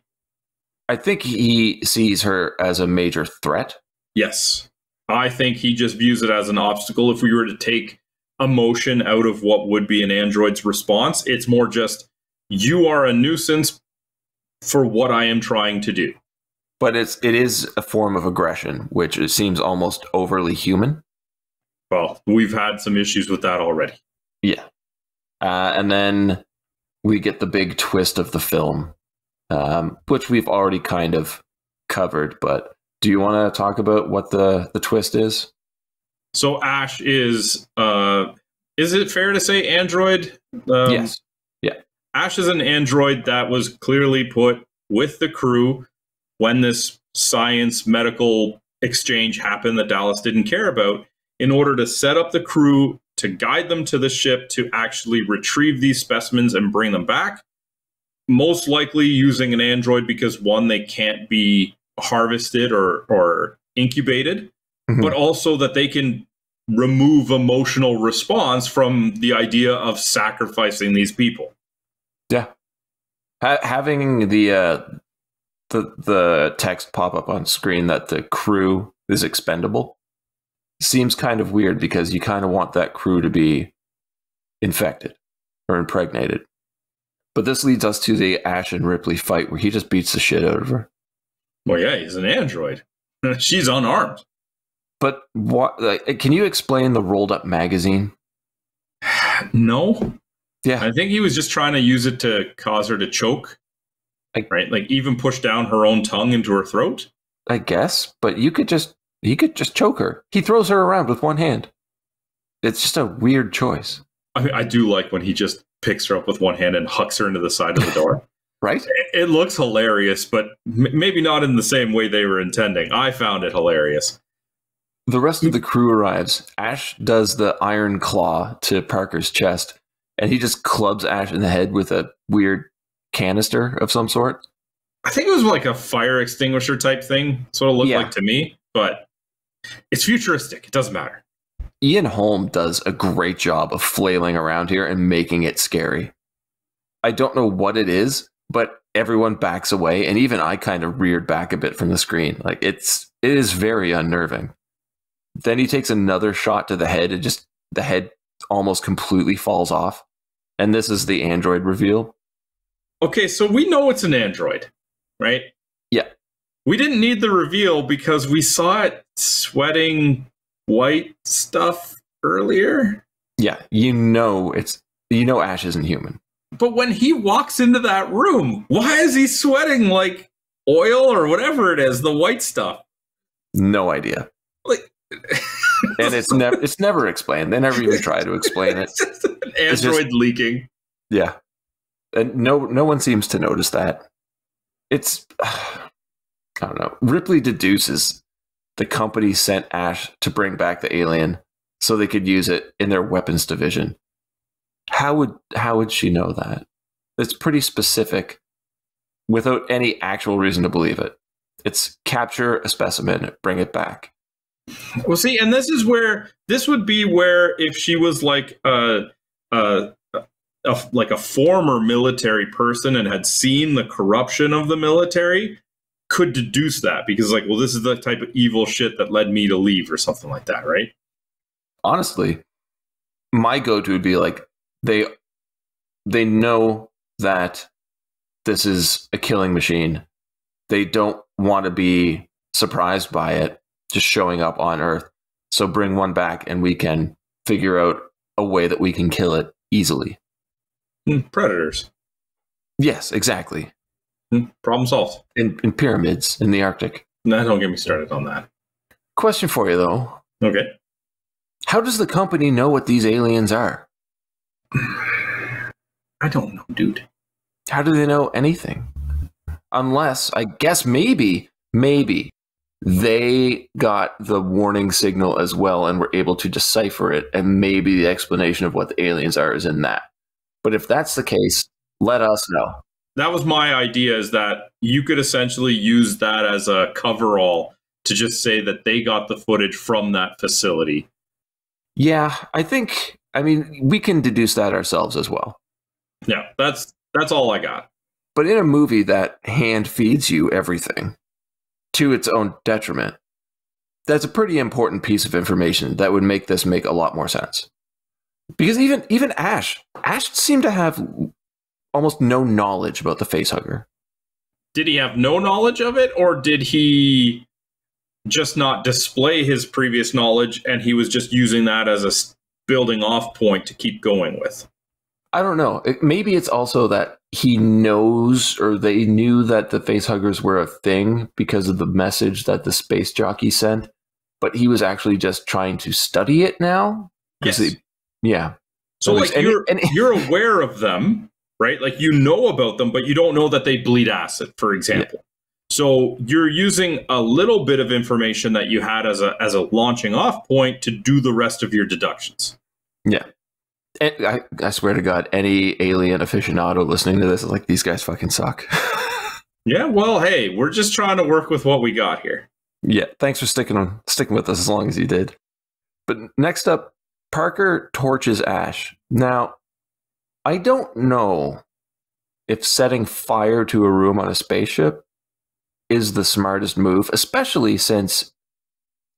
I think he sees her as a major threat. Yes. I think he just views it as an obstacle. If we were to take emotion out of what would be an android's response, it's more just, you are a nuisance for what I am trying to do. But it's it is a form of aggression, which it seems almost overly human. Well, we've had some issues with that already. Yeah. Uh, and then we get the big twist of the film, um, which we've already kind of covered. But do you want to talk about what the, the twist is? So Ash is, uh, is it fair to say android? Um, yes. Ash is an android that was clearly put with the crew when this science medical exchange happened that Dallas didn't care about in order to set up the crew to guide them to the ship to actually retrieve these specimens and bring them back. Most likely using an android because one, they can't be harvested or, or incubated, Mhm. but also that they can remove emotional response from the idea of sacrificing these people. Ha- having the uh, the the text pop up on screen that the crew is expendable seems kind of weird because you kind of want that crew to be infected or impregnated. But this leads us to the Ash and Ripley fight where he just beats the shit out of her. Well, yeah, he's an android. She's unarmed. But what? Like, can you explain the rolled up magazine? No, Yeah, I think he was just trying to use it to cause her to choke. I- right? Like even push down her own tongue into her throat. I guess. But you could just he could just choke her. He throws her around with one hand. It's just a weird choice, I, mean, I do like when he just picks her up with one hand and hucks her into the side of the door. right? it, it looks hilarious, but m- maybe not in the same way they were intending. I found it hilarious. The rest of the crew arrives. Ash does the iron claw to Parker's chest, and he just clubs Ash in the head with a weird canister of some sort. I think it was like a fire extinguisher type thing, sort of looked Yeah. like to me, but it's futuristic. It doesn't matter. Ian Holm does a great job of flailing around here and making it scary. I don't know what it is, but everyone backs away, and even I kind of reared back a bit from the screen. Like it's it is very unnerving. Then he takes another shot to the head, and just the head almost completely falls off. And this is the android reveal. Okay, so we know it's an android, right? Yeah. We didn't need the reveal because we saw it sweating white stuff earlier. Yeah, you know it's you know Ash isn't human. But when he walks into that room, why is he sweating like oil or whatever it is, the white stuff? No idea. Like And it's never it's never explained. They never even try to explain it. It's android just- leaking. Yeah. And no no one seems to notice that. It's I don't know. Ripley deduces the company sent Ash to bring back the alien so they could use it in their weapons division. How would how would she know that? It's pretty specific without any actual reason to believe it. It's capture a specimen, bring it back. Well, see, and this is where this would be where if she was like a, a, a like a former military person and had seen the corruption of the military, could deduce that because like, well, this is the type of evil shit that led me to leave or something like that, right? honestly, my go-to would be like they they know that this is a killing machine. They don't want to be surprised by it just showing up on Earth. So bring one back and we can figure out a way that we can kill it easily. Hmm, Predators. Yes, exactly. Hmm, Problem solved. In, in pyramids in the Arctic. Nah, don't get me started on that. Question for you though. Okay. How does the company know what these aliens are? I don't know, dude. How do they know anything? Unless, I guess maybe, maybe they got the warning signal as well and were able to decipher it, and maybe the explanation of what the aliens are is in that. But if that's the case, let us know. That was my idea is that you could essentially use that as a coverall to just say that they got the footage from that facility Yeah, I think. I mean, we can deduce that ourselves as well. Yeah, that's that's all I got. But in a movie that hand feeds you everything to its own detriment, that's a pretty important piece of information that would make this make a lot more sense. Because even even Ash, Ash seemed to have almost no knowledge about the facehugger. Did he have no knowledge of it, or did he just not display his previous knowledge and he was just using that as a building off point to keep going with? I don't know. It, maybe it's also that he knows or they knew that the facehuggers were a thing because of the message that the space jockey sent, but he was actually just trying to study it now. Yes. yeah. So, Well, like, and- you're and- you're aware of them, right? Like, you know about them, but you don't know that they bleed acid, for example. So you're using a little bit of information that you had as a as a launching off point to do the rest of your deductions. Yeah. I, I swear to God, any alien aficionado listening to this is like, these guys fucking suck. Yeah, well, hey, we're just trying to work with what we got here. yeah. Thanks for sticking on sticking with us as long as you did. But next up, Parker torches Ash. Now, I don't know if setting fire to a room on a spaceship is the smartest move, especially since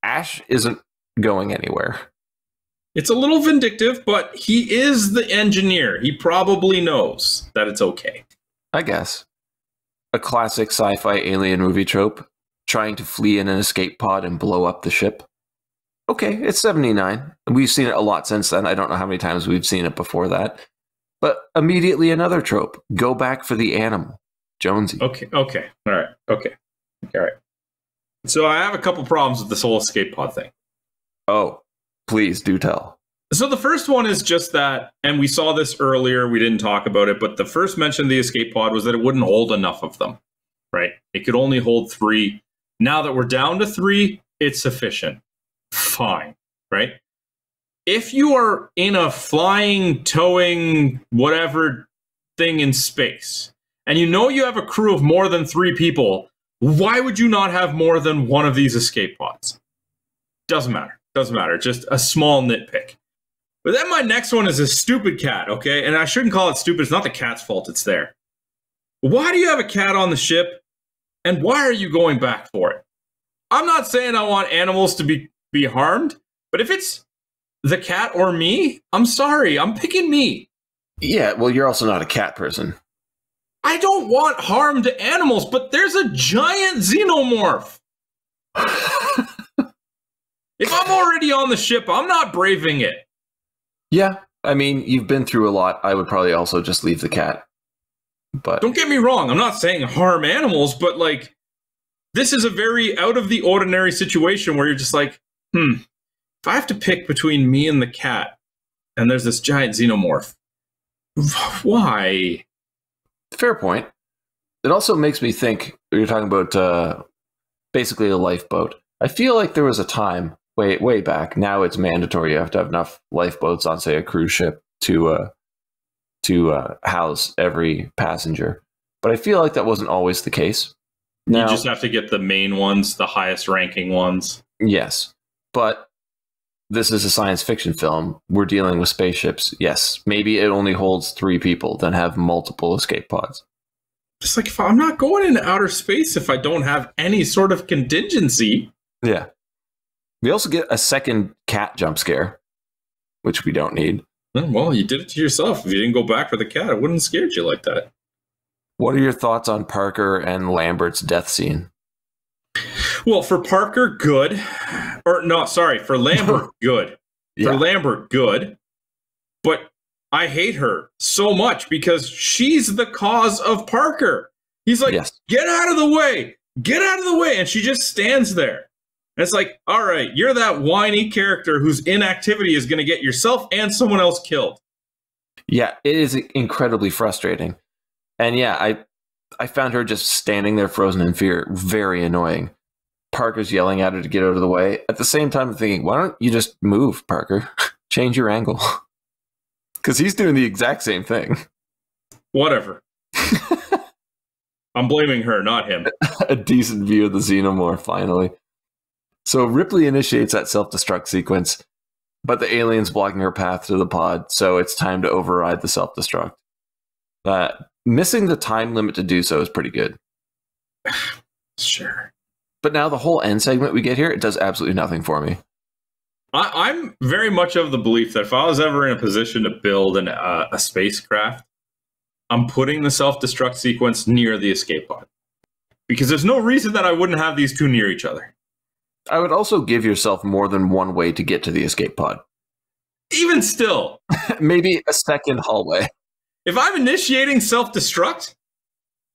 Ash isn't going anywhere. It's a little vindictive, but he is the engineer. He probably knows that it's okay. I guess. A classic sci fi alien movie trope trying to flee in an escape pod and blow up the ship. Okay, it's 79. We've seen it a lot since then. I don't know how many times we've seen it before that. But immediately another trope go back for the animal. Jonesy. Okay, okay, all right, okay, all right. So I have a couple problems with this whole escape pod thing. Oh, please do tell. So the first one is just that, and we saw this earlier. We didn't talk about it, but the first mention of the escape pod was that it wouldn't hold enough of them, right? It could only hold three. Now that we're down to three, it's sufficient. Fine, right? If you are in a flying, towing, whatever thing in space, and you know you have a crew of more than three people, why would you not have more than one of these escape pods? Doesn't matter. Doesn't matter. Just a small nitpick. But then my next one is a stupid cat, okay? And I shouldn't call it stupid. It's not the cat's fault, it's there. Why do you have a cat on the ship? And why are you going back for it? I'm not saying I want animals to be, be harmed, but if it's the cat or me, I'm sorry. I'm picking me. Yeah, well, you're also not a cat person. I don't want harm to animals, but there's a giant xenomorph. if I'm already on the ship, I'm not braving it. yeah, I mean, you've been through a lot. I would probably also just leave the cat. But Don't get me wrong, I'm not saying harm animals, but like this is a very out of the ordinary situation where you're just like, hmm, if I have to pick between me and the cat, and there's this giant xenomorph, why? Fair point. It also makes me think you're talking about uh, basically a lifeboat. I feel like there was a time way way back. Now it's mandatory. You have to have enough lifeboats on, say, a cruise ship to uh, to uh, house every passenger. But I feel like that wasn't always the case. Now, you just have to get the main ones, the highest ranking ones. yes, but this is a science fiction film. We're dealing with spaceships. Yes, maybe it only holds three people. Then have multiple escape pods. Just like if I'm not going into outer space if I don't have any sort of contingency. Yeah. We also get a second cat jump scare, which we don't need. eh, Well, you did it to yourself. If you didn't go back for the cat, it wouldn't have scared you like that. What are your thoughts on Parker and Lambert's death scene? Well, for Parker, good. Or no, sorry, for Lambert, good. Yeah. For Lambert, good. But I hate her so much because she's the cause of Parker. He's like, yes. get out of the way, get out of the way. And she just stands there. And it's like, all right, you're that whiny character whose inactivity is going to get yourself and someone else killed. Yeah, it is incredibly frustrating. And yeah, I I found her just standing there frozen in fear very annoying. Parker's yelling at her to get out of the way. At the same time, I'm thinking, why don't you just move, Parker? Change your angle. Because he's doing the exact same thing. Whatever. I'm blaming her, not him. a decent view of the xenomorph finally. So Ripley initiates that self destruct sequence. but the alien's blocking her path to the pod, so it's time to override the self destruct. Uh, missing the time limit to do so is pretty good. Sure. But now the whole end segment we get here, it does absolutely nothing for me. I, I'm very much of the belief that if I was ever in a position to build an, uh, a spacecraft, I'm putting the self destruct sequence near the escape pod. Because there's no reason that I wouldn't have these two near each other. I would also give yourself more than one way to get to the escape pod. Even still, Maybe a second hallway. if I'm initiating self destruct,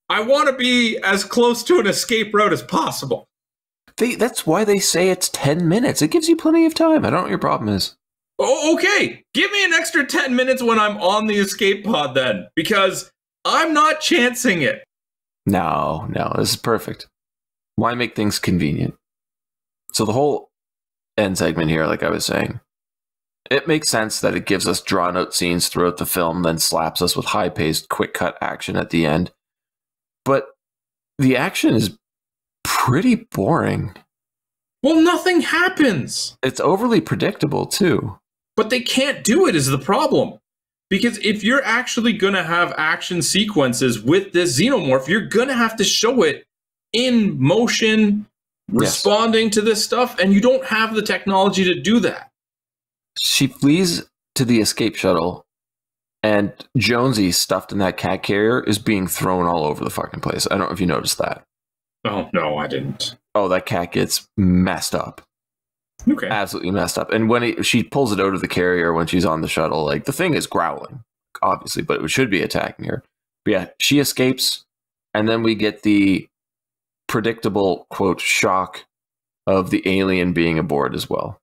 I want to be as close to an escape route as possible. They, that's why they say it's 10 minutes. It gives you plenty of time. I don't know what your problem is. Oh, okay. Give me an extra 10 minutes when I'm on the escape pod then, because I'm not chancing it. No, no, this is perfect. Why make things convenient? So the whole end segment here, like I was saying, it makes sense that it gives us drawn out scenes throughout the film, then slaps us with high paced, quick cut action at the end. But the action is pretty boring. Well, nothing happens. It's overly predictable, too. But they can't do it, is the problem. Because if you're actually going to have action sequences with this xenomorph, you're going to have to show it in motion, responding to this stuff, and you don't have the technology to do that. She flees to the escape shuttle, and Jonesy, stuffed in that cat carrier, is being thrown all over the fucking place. I don't know if you noticed that. Oh, no, I didn't. Oh, that cat gets messed up. Okay. absolutely messed up. And when it, she pulls it out of the carrier when she's on the shuttle, like the thing is growling, obviously, but it should be attacking her. But yeah, she escapes, and then we get the predictable quote shock of the alien being aboard as well.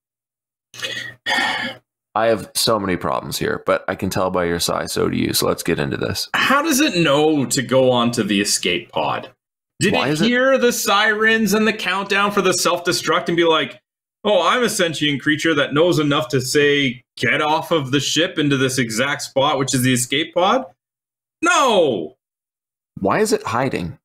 I have so many problems here, but I can tell by your size, so do you. So let's get into this. How does it know to go onto the escape pod? Did Why it- hear the sirens and the countdown for the self destruct and be like, oh, I'm a sentient creature that knows enough to say, get off of the ship into this exact spot, which is the escape pod? No, Why is it hiding?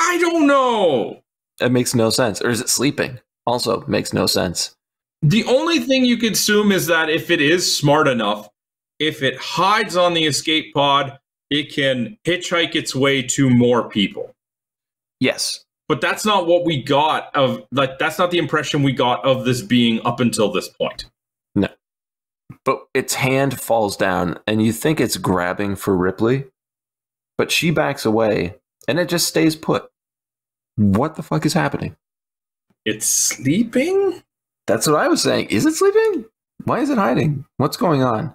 I don't know. It makes no sense. Or is it sleeping? Also makes no sense. The only thing you could assume is that if it is smart enough, if it hides on the escape pod, it can hitchhike its way to more people. Yes, But that's not what we got of like that's not the impression we got of this being up until this point. No. But its hand falls down and you think it's grabbing for Ripley, but she backs away and it just stays put. What the fuck is happening? It's sleeping? That's what I was saying. Is it sleeping? Why is it hiding? What's going on?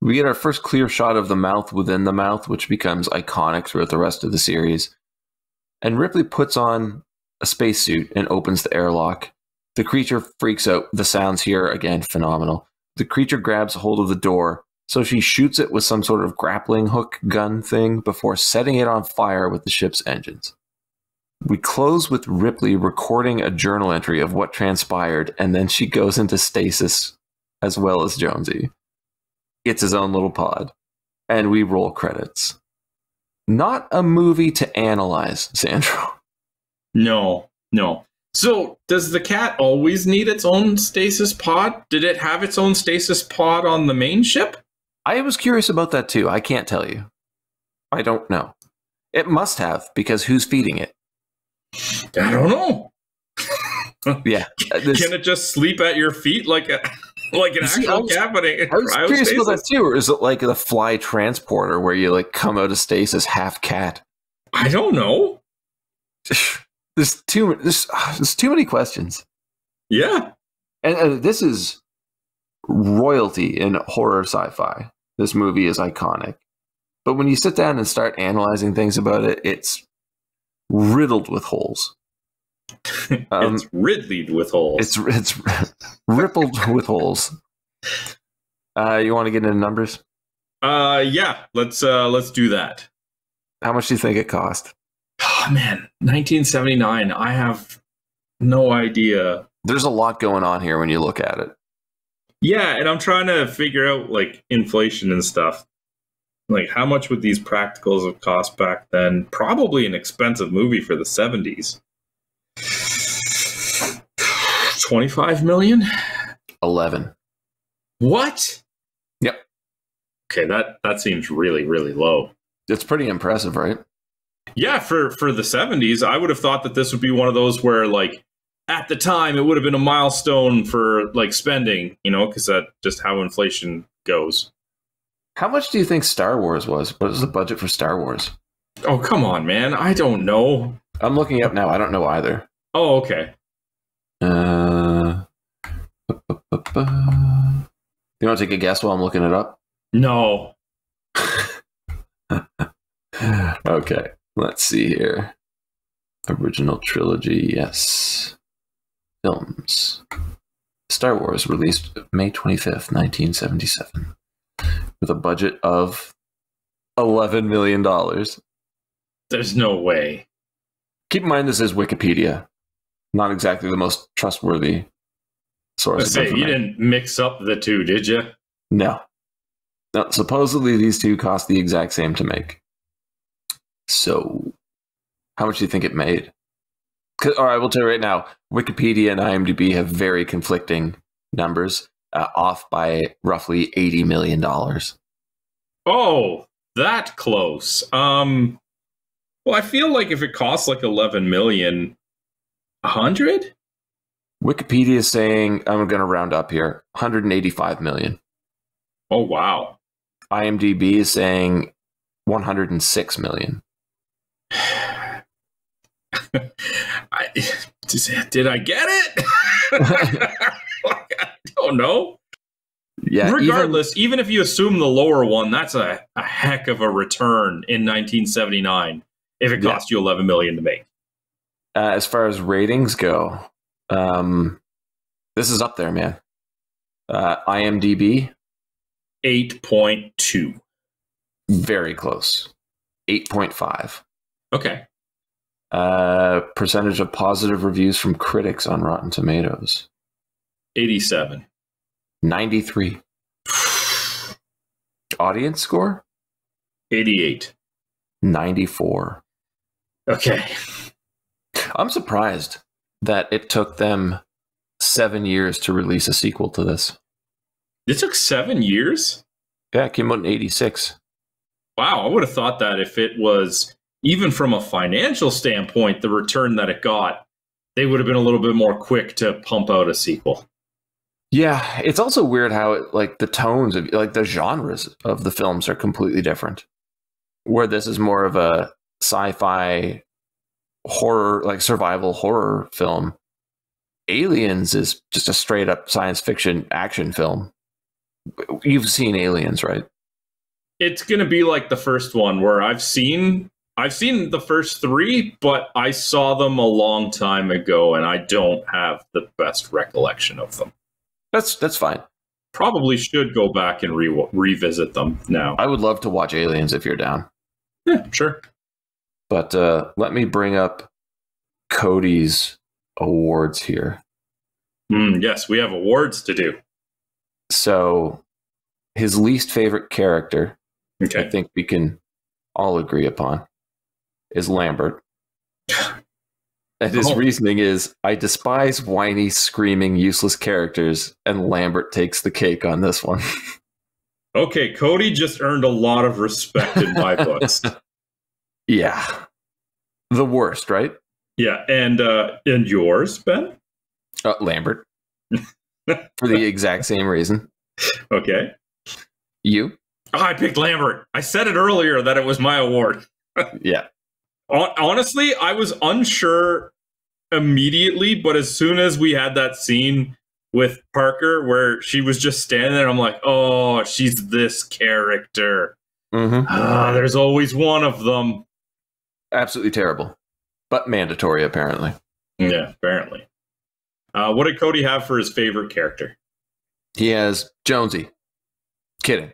We get our first clear shot of the mouth within the mouth, which becomes iconic throughout the rest of the series. And Ripley puts on a spacesuit and opens the airlock. The creature freaks out. The sounds here, again, phenomenal. The creature grabs hold of the door, so she shoots it with some sort of grappling hook gun thing before setting it on fire with the ship's engines. We close with Ripley recording a journal entry of what transpired, and then she goes into stasis as well as Jonesy. It's his own little pod. And we roll credits. Not a movie to analyze, Sandro. No, no. So does the cat always need its own stasis pod? Did it have its own stasis pod on the main ship? I was curious about that too. I can't tell you. I don't know. It must have, because who's feeding it? I don't know. Yeah. this- Can it just sleep at your feet like a like an See, actual was- cat but in I was curious about that too, or is it like the fly transporter where you like come out of stasis half cat? I don't know. There's too there's, there's too many questions. Yeah. And uh, this is royalty in horror sci-fi. This movie is iconic. But when you sit down and start analyzing things about it, it's riddled with holes. Um, it's riddled with holes. It's it's rippled with holes. Uh, you want to get into numbers? uh yeah, let's uh let's do that. How much do you think it cost? Oh man, 1979. I have no idea. There's a lot going on here when you look at it. Yeah, and I'm trying to figure out like inflation and stuff. Like how much would these practicals have cost back then? Probably an expensive movie for the 70s. 25 million? Eleven. What? Yep. Okay, that that seems really really low. It's pretty impressive, right? Yeah, for for the 70s, I would have thought that this would be one of those where like at the time it would have been a milestone for like spending, you know, cuz that just how inflation goes. How much do you think Star Wars was? What was the budget for Star Wars? Oh, come on, man. I don't know. I'm looking up now. I don't know either. Oh, okay. Uh, bu- bu- bu- you want to take a guess while I'm looking it up? No. okay, let's see here. Original trilogy, yes. Films. Star Wars released May 25th, 1977, with a budget of $11 million. There's no way. Keep in mind, this is Wikipedia, not exactly the most trustworthy source. Say you didn't mix up the two, did you? No. No, supposedly these two cost the exact same to make. So, how much do you think it made? All right, I will tell you right now. Wikipedia and IMDb have very conflicting numbers, uh, off by roughly eighty million dollars. Oh, that close. Um well, I feel like if it costs like 11 million, a hundred? Wikipedia is saying I'm going to round up here, 185 million. Oh wow. IMDb is saying 106 million. I, did I get it? Don't know. Yeah, Regardless, even, if you assume the lower one, that's a, a heck of a return in 1979 if it Yeah. cost you 11 million to make. uh, as far as ratings go, um, this is up there, man. Uh, IMDb, 8.2. very close, eight point five. Okay. Uh, percentage of positive reviews from critics on Rotten Tomatoes, 87. ninety three. Audience score, 88. ninety four. Okay. I'm surprised that it took them seven years to release a sequel to this. It took seven years? Yeah, it came out in eighty six. Wow, I would have thought that if it was even from a financial standpoint, the return that it got, they would have been a little bit more quick to pump out a sequel. Yeah, it's also weird how it, like the tones of like the genres of the films are completely different. Where this is more of a sci-fi horror, like survival horror film. Aliens is just a straight up science fiction action film. You've seen Aliens, right? It's going to be like the first one where I've seen I've seen the first 3, but I saw them a long time ago and I don't have the best recollection of them. That's that's fine. Probably should go back and re- revisit them now. I would love to watch Aliens if you're down. Yeah, sure. But uh, let me bring up Cody's awards here. Mm, yes, we have awards to do. So, his least favorite character, I think we can all agree upon, is Lambert. And his Oh. reasoning is I despise whiny, screaming, useless characters, and Lambert takes the cake on this one. Okay, Cody just earned a lot of respect in my books. yeah. The worst, right? Yeah, and uh and yours, Ben? Uh, Lambert. For the exact same reason. Okay. You? Oh, I picked Lambert. I said it earlier that it was my award. Yeah. Hon- Honestly, I was unsure immediately, but as soon as we had that scene with Parker where she was just standing there, I'm like, oh, she's this character. Mm-hmm. Ah, there's always one of them. Absolutely terrible. But mandatory, apparently. Yeah, apparently. Uh, what did Cody have for his favorite character? He has Jonesy. Kidding.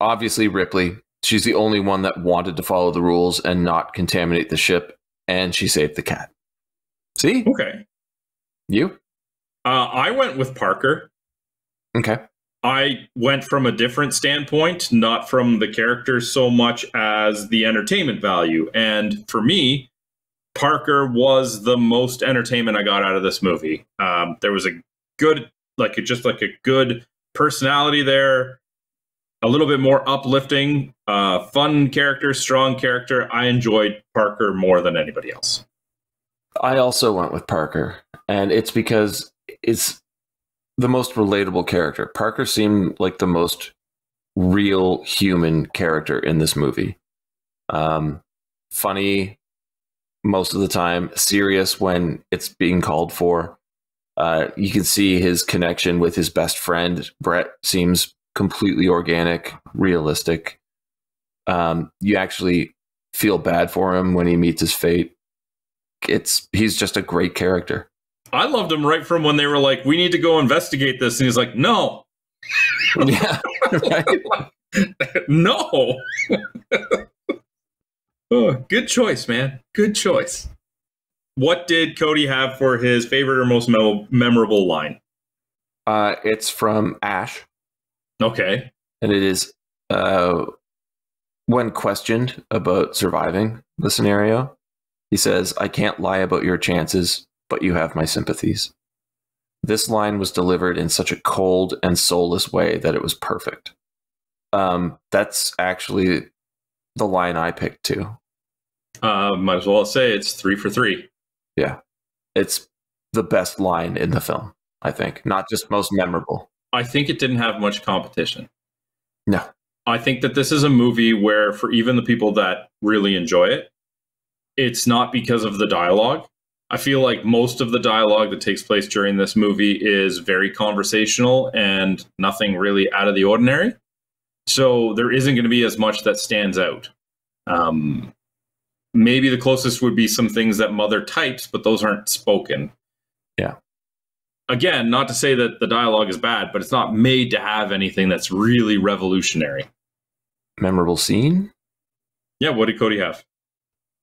Obviously, Ripley. She's the only one that wanted to follow the rules and not contaminate the ship, and she saved the cat. See? Okay. You? Uh, I went with Parker. Okay. I went from a different standpoint, not from the character so much as the entertainment value. And for me, Parker was the most entertainment I got out of this movie. Um, there was a good, like, just like a good personality there, a little bit more uplifting, uh, fun character, strong character. I enjoyed Parker more than anybody else. I also went with Parker, and it's because it's the most relatable character. Parker seemed like the most real human character in this movie. Um, funny most of the time, serious when it's being called for. Uh, you can see his connection with his best friend. Brett seems completely organic, realistic. Um, you actually feel bad for him when he meets his fate. It's he's just a great character. I loved him right from when they were like, "We need to go investigate this," and he's like, "No, yeah, no." oh, good choice, man. Good choice. What did Cody have for his favorite or most mem- memorable line? Uh, it's from Ash, Okay. and it is uh, when questioned about surviving the scenario, he says, "I can't lie about your chances, but you have my sympathies." This line was delivered in such a cold and soulless way that it was perfect. Um, that's actually the line I picked too. Uh, might as well say it's three for three. Yeah. It's the best line in the film, I think. Not just most memorable. I think it didn't have much competition. No. I think that this is a movie where, for even the people that really enjoy it, it's not because of the dialogue. I feel like most of the dialogue that takes place during this movie is very conversational and nothing really out of the ordinary. So there isn't going to be as much that stands out. Um, maybe the closest would be some things that Mother types, but those aren't spoken. Again, not to say that the dialogue is bad, but it's not made to have anything that's really revolutionary. Memorable scene? Yeah, what did Cody have?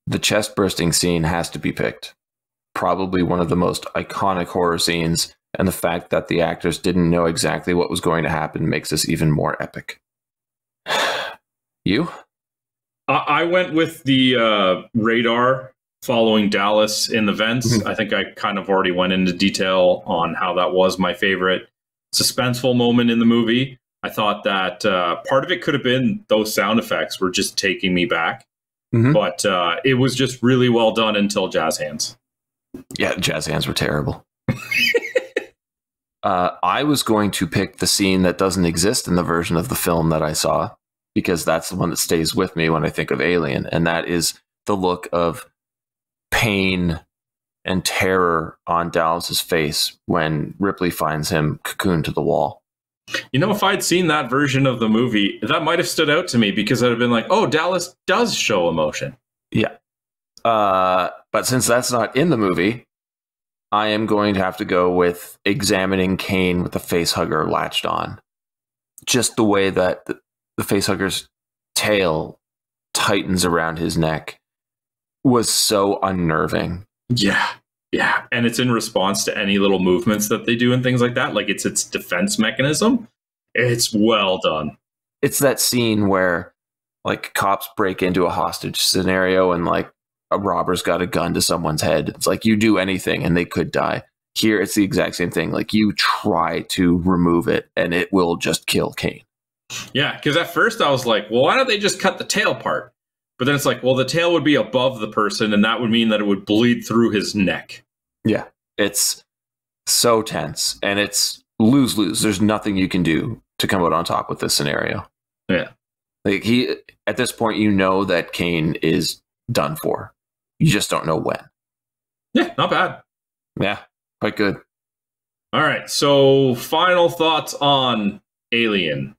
The chest bursting scene has to be picked. Probably one of the most iconic horror scenes, and the fact that the actors didn't know exactly what was going to happen makes this even more epic. you? I I went with the uh, radar following Dallas in the vents. Mhm. I think I kind of already went into detail on how that was my favorite suspenseful moment in the movie. I thought that uh, part of it could have been those sound effects were just taking me back, Mhm. but uh, it was just really well done until jazz hands. Yeah, jazz hands were terrible. uh, I was going to pick the scene that doesn't exist in the version of the film that I saw because that's the one that stays with me when I think of Alien, and that is the look of pain and terror on Dallas's face when Ripley finds him cocooned to the wall. You know, if I'd seen that version of the movie, that might have stood out to me because I'd have been like, "Oh, Dallas does show emotion." Yeah. Uh, but since that's not in the movie, I am going to have to go with examining Kane with the face hugger latched on. Just the way that the, the face hugger's tail tightens around his neck was so unnerving. Yeah. Yeah. And it's in response to any little movements that they do and things like that. Like it's its defense mechanism. It's well done. It's that scene where like cops break into a hostage scenario and like a robber's got a gun to someone's head. It's like you do anything and they could die. Here it's the exact same thing. Like you try to remove it and it will just kill Kane. Yeah. Because at first I was like, well, why don't they just cut the tail part? But then it's like, well, the tail would be above the person and that would mean that it would bleed through his neck. Yeah. It's so tense and it's lose lose. There's nothing you can do to come out on top with this scenario. Yeah. Like he at this point you know that Kane is done for. You just don't know when. Yeah. Not bad. Yeah. Quite good. All right. So, final thoughts on Alien.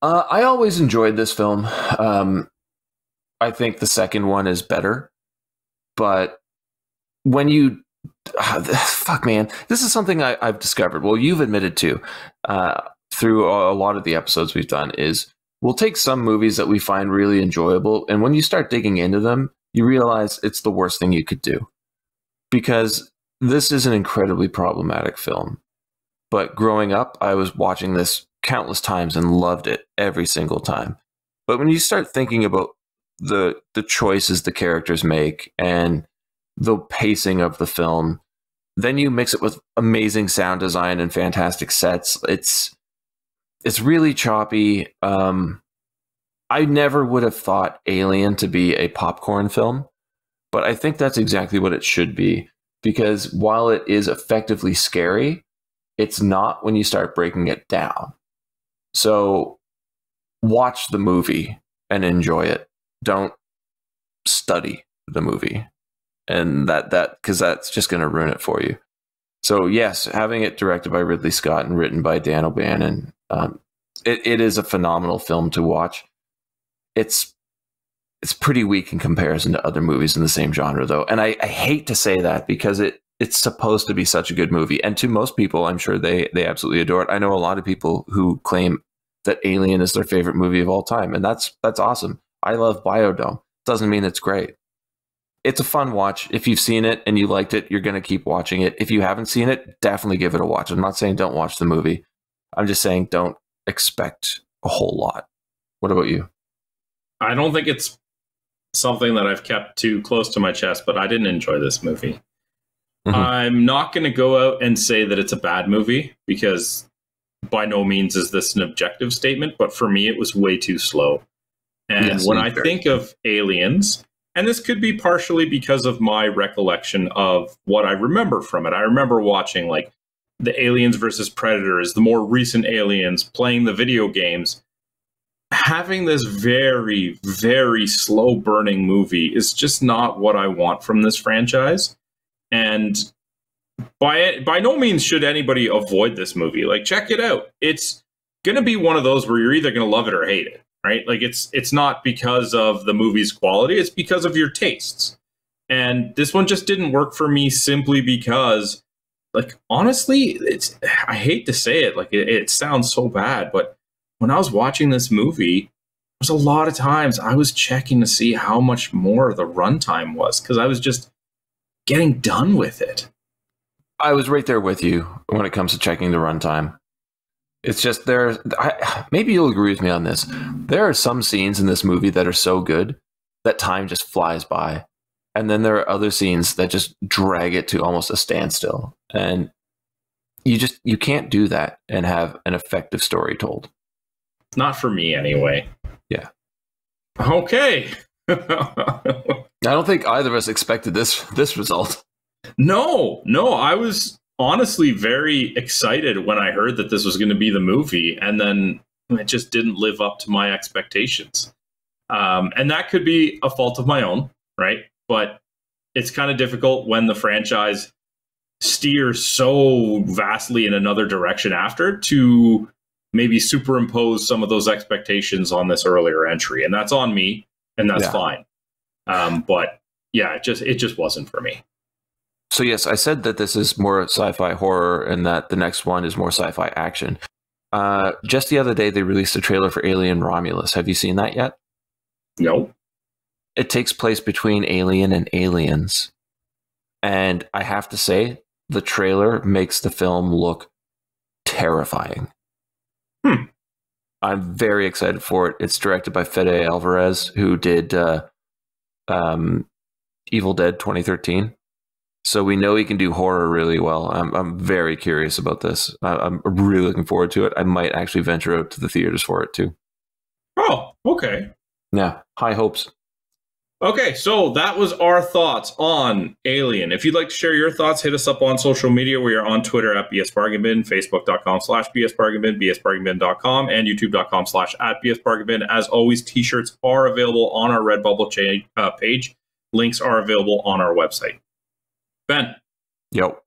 Uh, I always enjoyed this film. Um, I think the second one is better, but when you ah, fuck, man, this is something I, I've discovered. Well, you've admitted to uh, through a lot of the episodes we've done is we'll take some movies that we find really enjoyable, and when you start digging into them, you realize it's the worst thing you could do because this is an incredibly problematic film. But growing up, I was watching this countless times and loved it every single time. But when you start thinking about the the choices the characters make and the pacing of the film, then you mix it with amazing sound design and fantastic sets. It's it's really choppy. Um, I never would have thought Alien to be a popcorn film, but I think that's exactly what it should be because while it is effectively scary, it's not when you start breaking it down. So watch the movie and enjoy it. Don't study the movie. And that that cuz that's just going to ruin it for you. So yes, having it directed by Ridley Scott and written by Dan O'Bannon, um, it, it is a phenomenal film to watch. It's it's pretty weak in comparison to other movies in the same genre, though, and I, I hate to say that because it it's supposed to be such a good movie, and to most people, I'm sure they they absolutely adore it. I know a lot of people who claim that Alien is their favorite movie of all time, and that's that's awesome. I love Biodome. Doesn't mean it's great it's a fun watch. If you've seen it and you liked it, you're going to keep watching it. If you haven't seen it, definitely give it a watch. I'm not saying don't watch the movie. I'm just saying don't expect a whole lot. What about you? I don't think it's something that I've kept too close to my chest, but I didn't enjoy this movie. Mm-hmm. I'm not going to go out and say that it's a bad movie because by no means is this an objective statement, but for me, it was way too slow. And yes, when I think of aliens, and this could be partially because of my recollection of what I remember from it. I remember watching like the Aliens versus Predators, the more recent Aliens, playing the video games. Having this very, very slow burning movie is just not what I want from this franchise. And by by no means should anybody avoid this movie. Like check it out. It's going to be one of those where you're either going to love it or hate it right? Like it's it's not because of the movie's quality, it's because of your tastes. And this one just didn't work for me simply because like honestly, it's I hate to say it, like it, it sounds so bad, but when I was watching this movie, there's a lot of times I was checking to see how much more the runtime was because I was just getting done with it. I was right there with you when it comes to checking the runtime. It's just there. Maybe you'll agree with me on this. There are some scenes in this movie that are so good that time just flies by, and then there are other scenes that just drag it to almost a standstill. And you just you can't do that and have an effective story told. Not for me, anyway. Yeah. Okay. I don't think either of us expected this this result. No, no, I was honestly very excited when I heard that this was going to be the movie, and then it just didn't live up to my expectations. Um, and that could be a fault of my own, right? But it's kind of difficult when the franchise steers so vastly in another direction after to maybe superimpose some of those expectations on this earlier entry, and that's on me, and that's yeah. fine. Um, but yeah, it just it just wasn't for me. So yes, I said that this is more sci-fi horror, and that the next one is more sci-fi action. Uh, just the other day, they released a trailer for Alien Romulus. Have you seen that yet? No. It takes place between Alien and Aliens, and I have to say, the trailer makes the film look terrifying. Hmm. I'm very excited for it. It's directed by Fede Alvarez, who did uh, um, Evil Dead 2013. So we know he can do horror really well. I'm, I'm very curious about this. I, am really looking forward to it. I might actually venture out to the theaters for it too. Oh, okay. Yeah, high hopes. Okay, so that was our thoughts on Alien. If you'd like to share your thoughts, hit us up on social media. We are on Twitter at bsbargainbin, facebook.com slash bsbargainbin, bsbargainbin.com, and youtube.com slash at bsbargainbin. As always, t-shirts are available on our Redbubble cha- uh, page. Links are available on our website. Ben. Yo.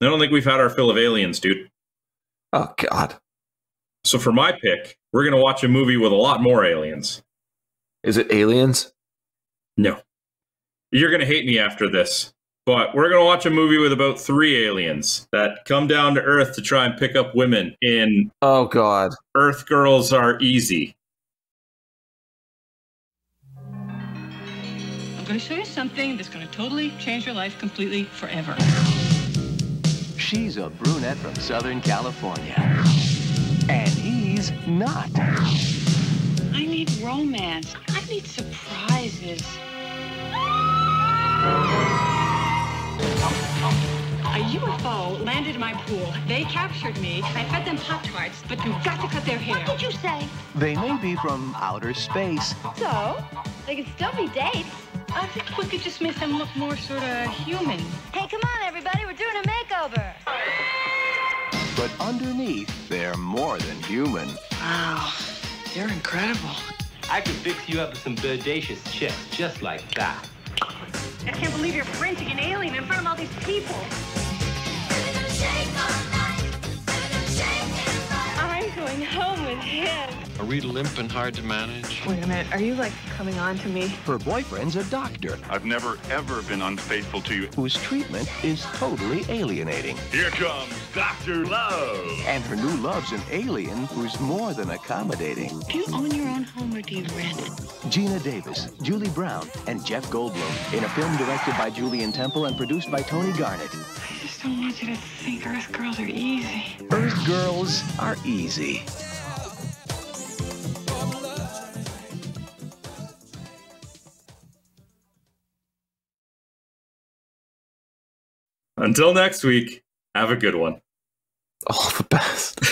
I don't think we've had our fill of aliens, dude. Oh, God. So for my pick, we're going to watch a movie with a lot more aliens. Is it aliens? No. You're going to hate me after this, but we're going to watch a movie with about three aliens that come down to Earth to try and pick up women in. Oh, God. Earth Girls Are Easy. I'm going to show you something that's going to totally change your life completely forever. She's a brunette from Southern California. And he's not. I need romance. I need surprises. A UFO landed in my pool. They captured me. I fed them Pop Tarts, but you've got to cut their hair. What did you say? They may be from outer space, So, they could still be dates. I think we could just make them look more sort of human. Hey, come on, everybody, we're doing a makeover. but underneath, they're more than human. Wow, you're incredible. I could fix you up with some bodacious chicks just like that. I can't believe you're renting an alien in front of all these people. Going home with him. Are we limp and hard to manage? Wait a minute, are you like coming on to me? Her boyfriend's a doctor I've never, ever been unfaithful to you. whose treatment is totally alienating. Here comes Dr. Love. And her new love's an alien who's more than accommodating. Do you own your own home or do you rent it? Geena Davis, Julie Brown, and Jeff Goldblum in a film directed by Julien Temple and produced by Tony Garnett. I don't want you to think Earth girls are easy. Earth girls are easy. Until next week, have a good one. All the best.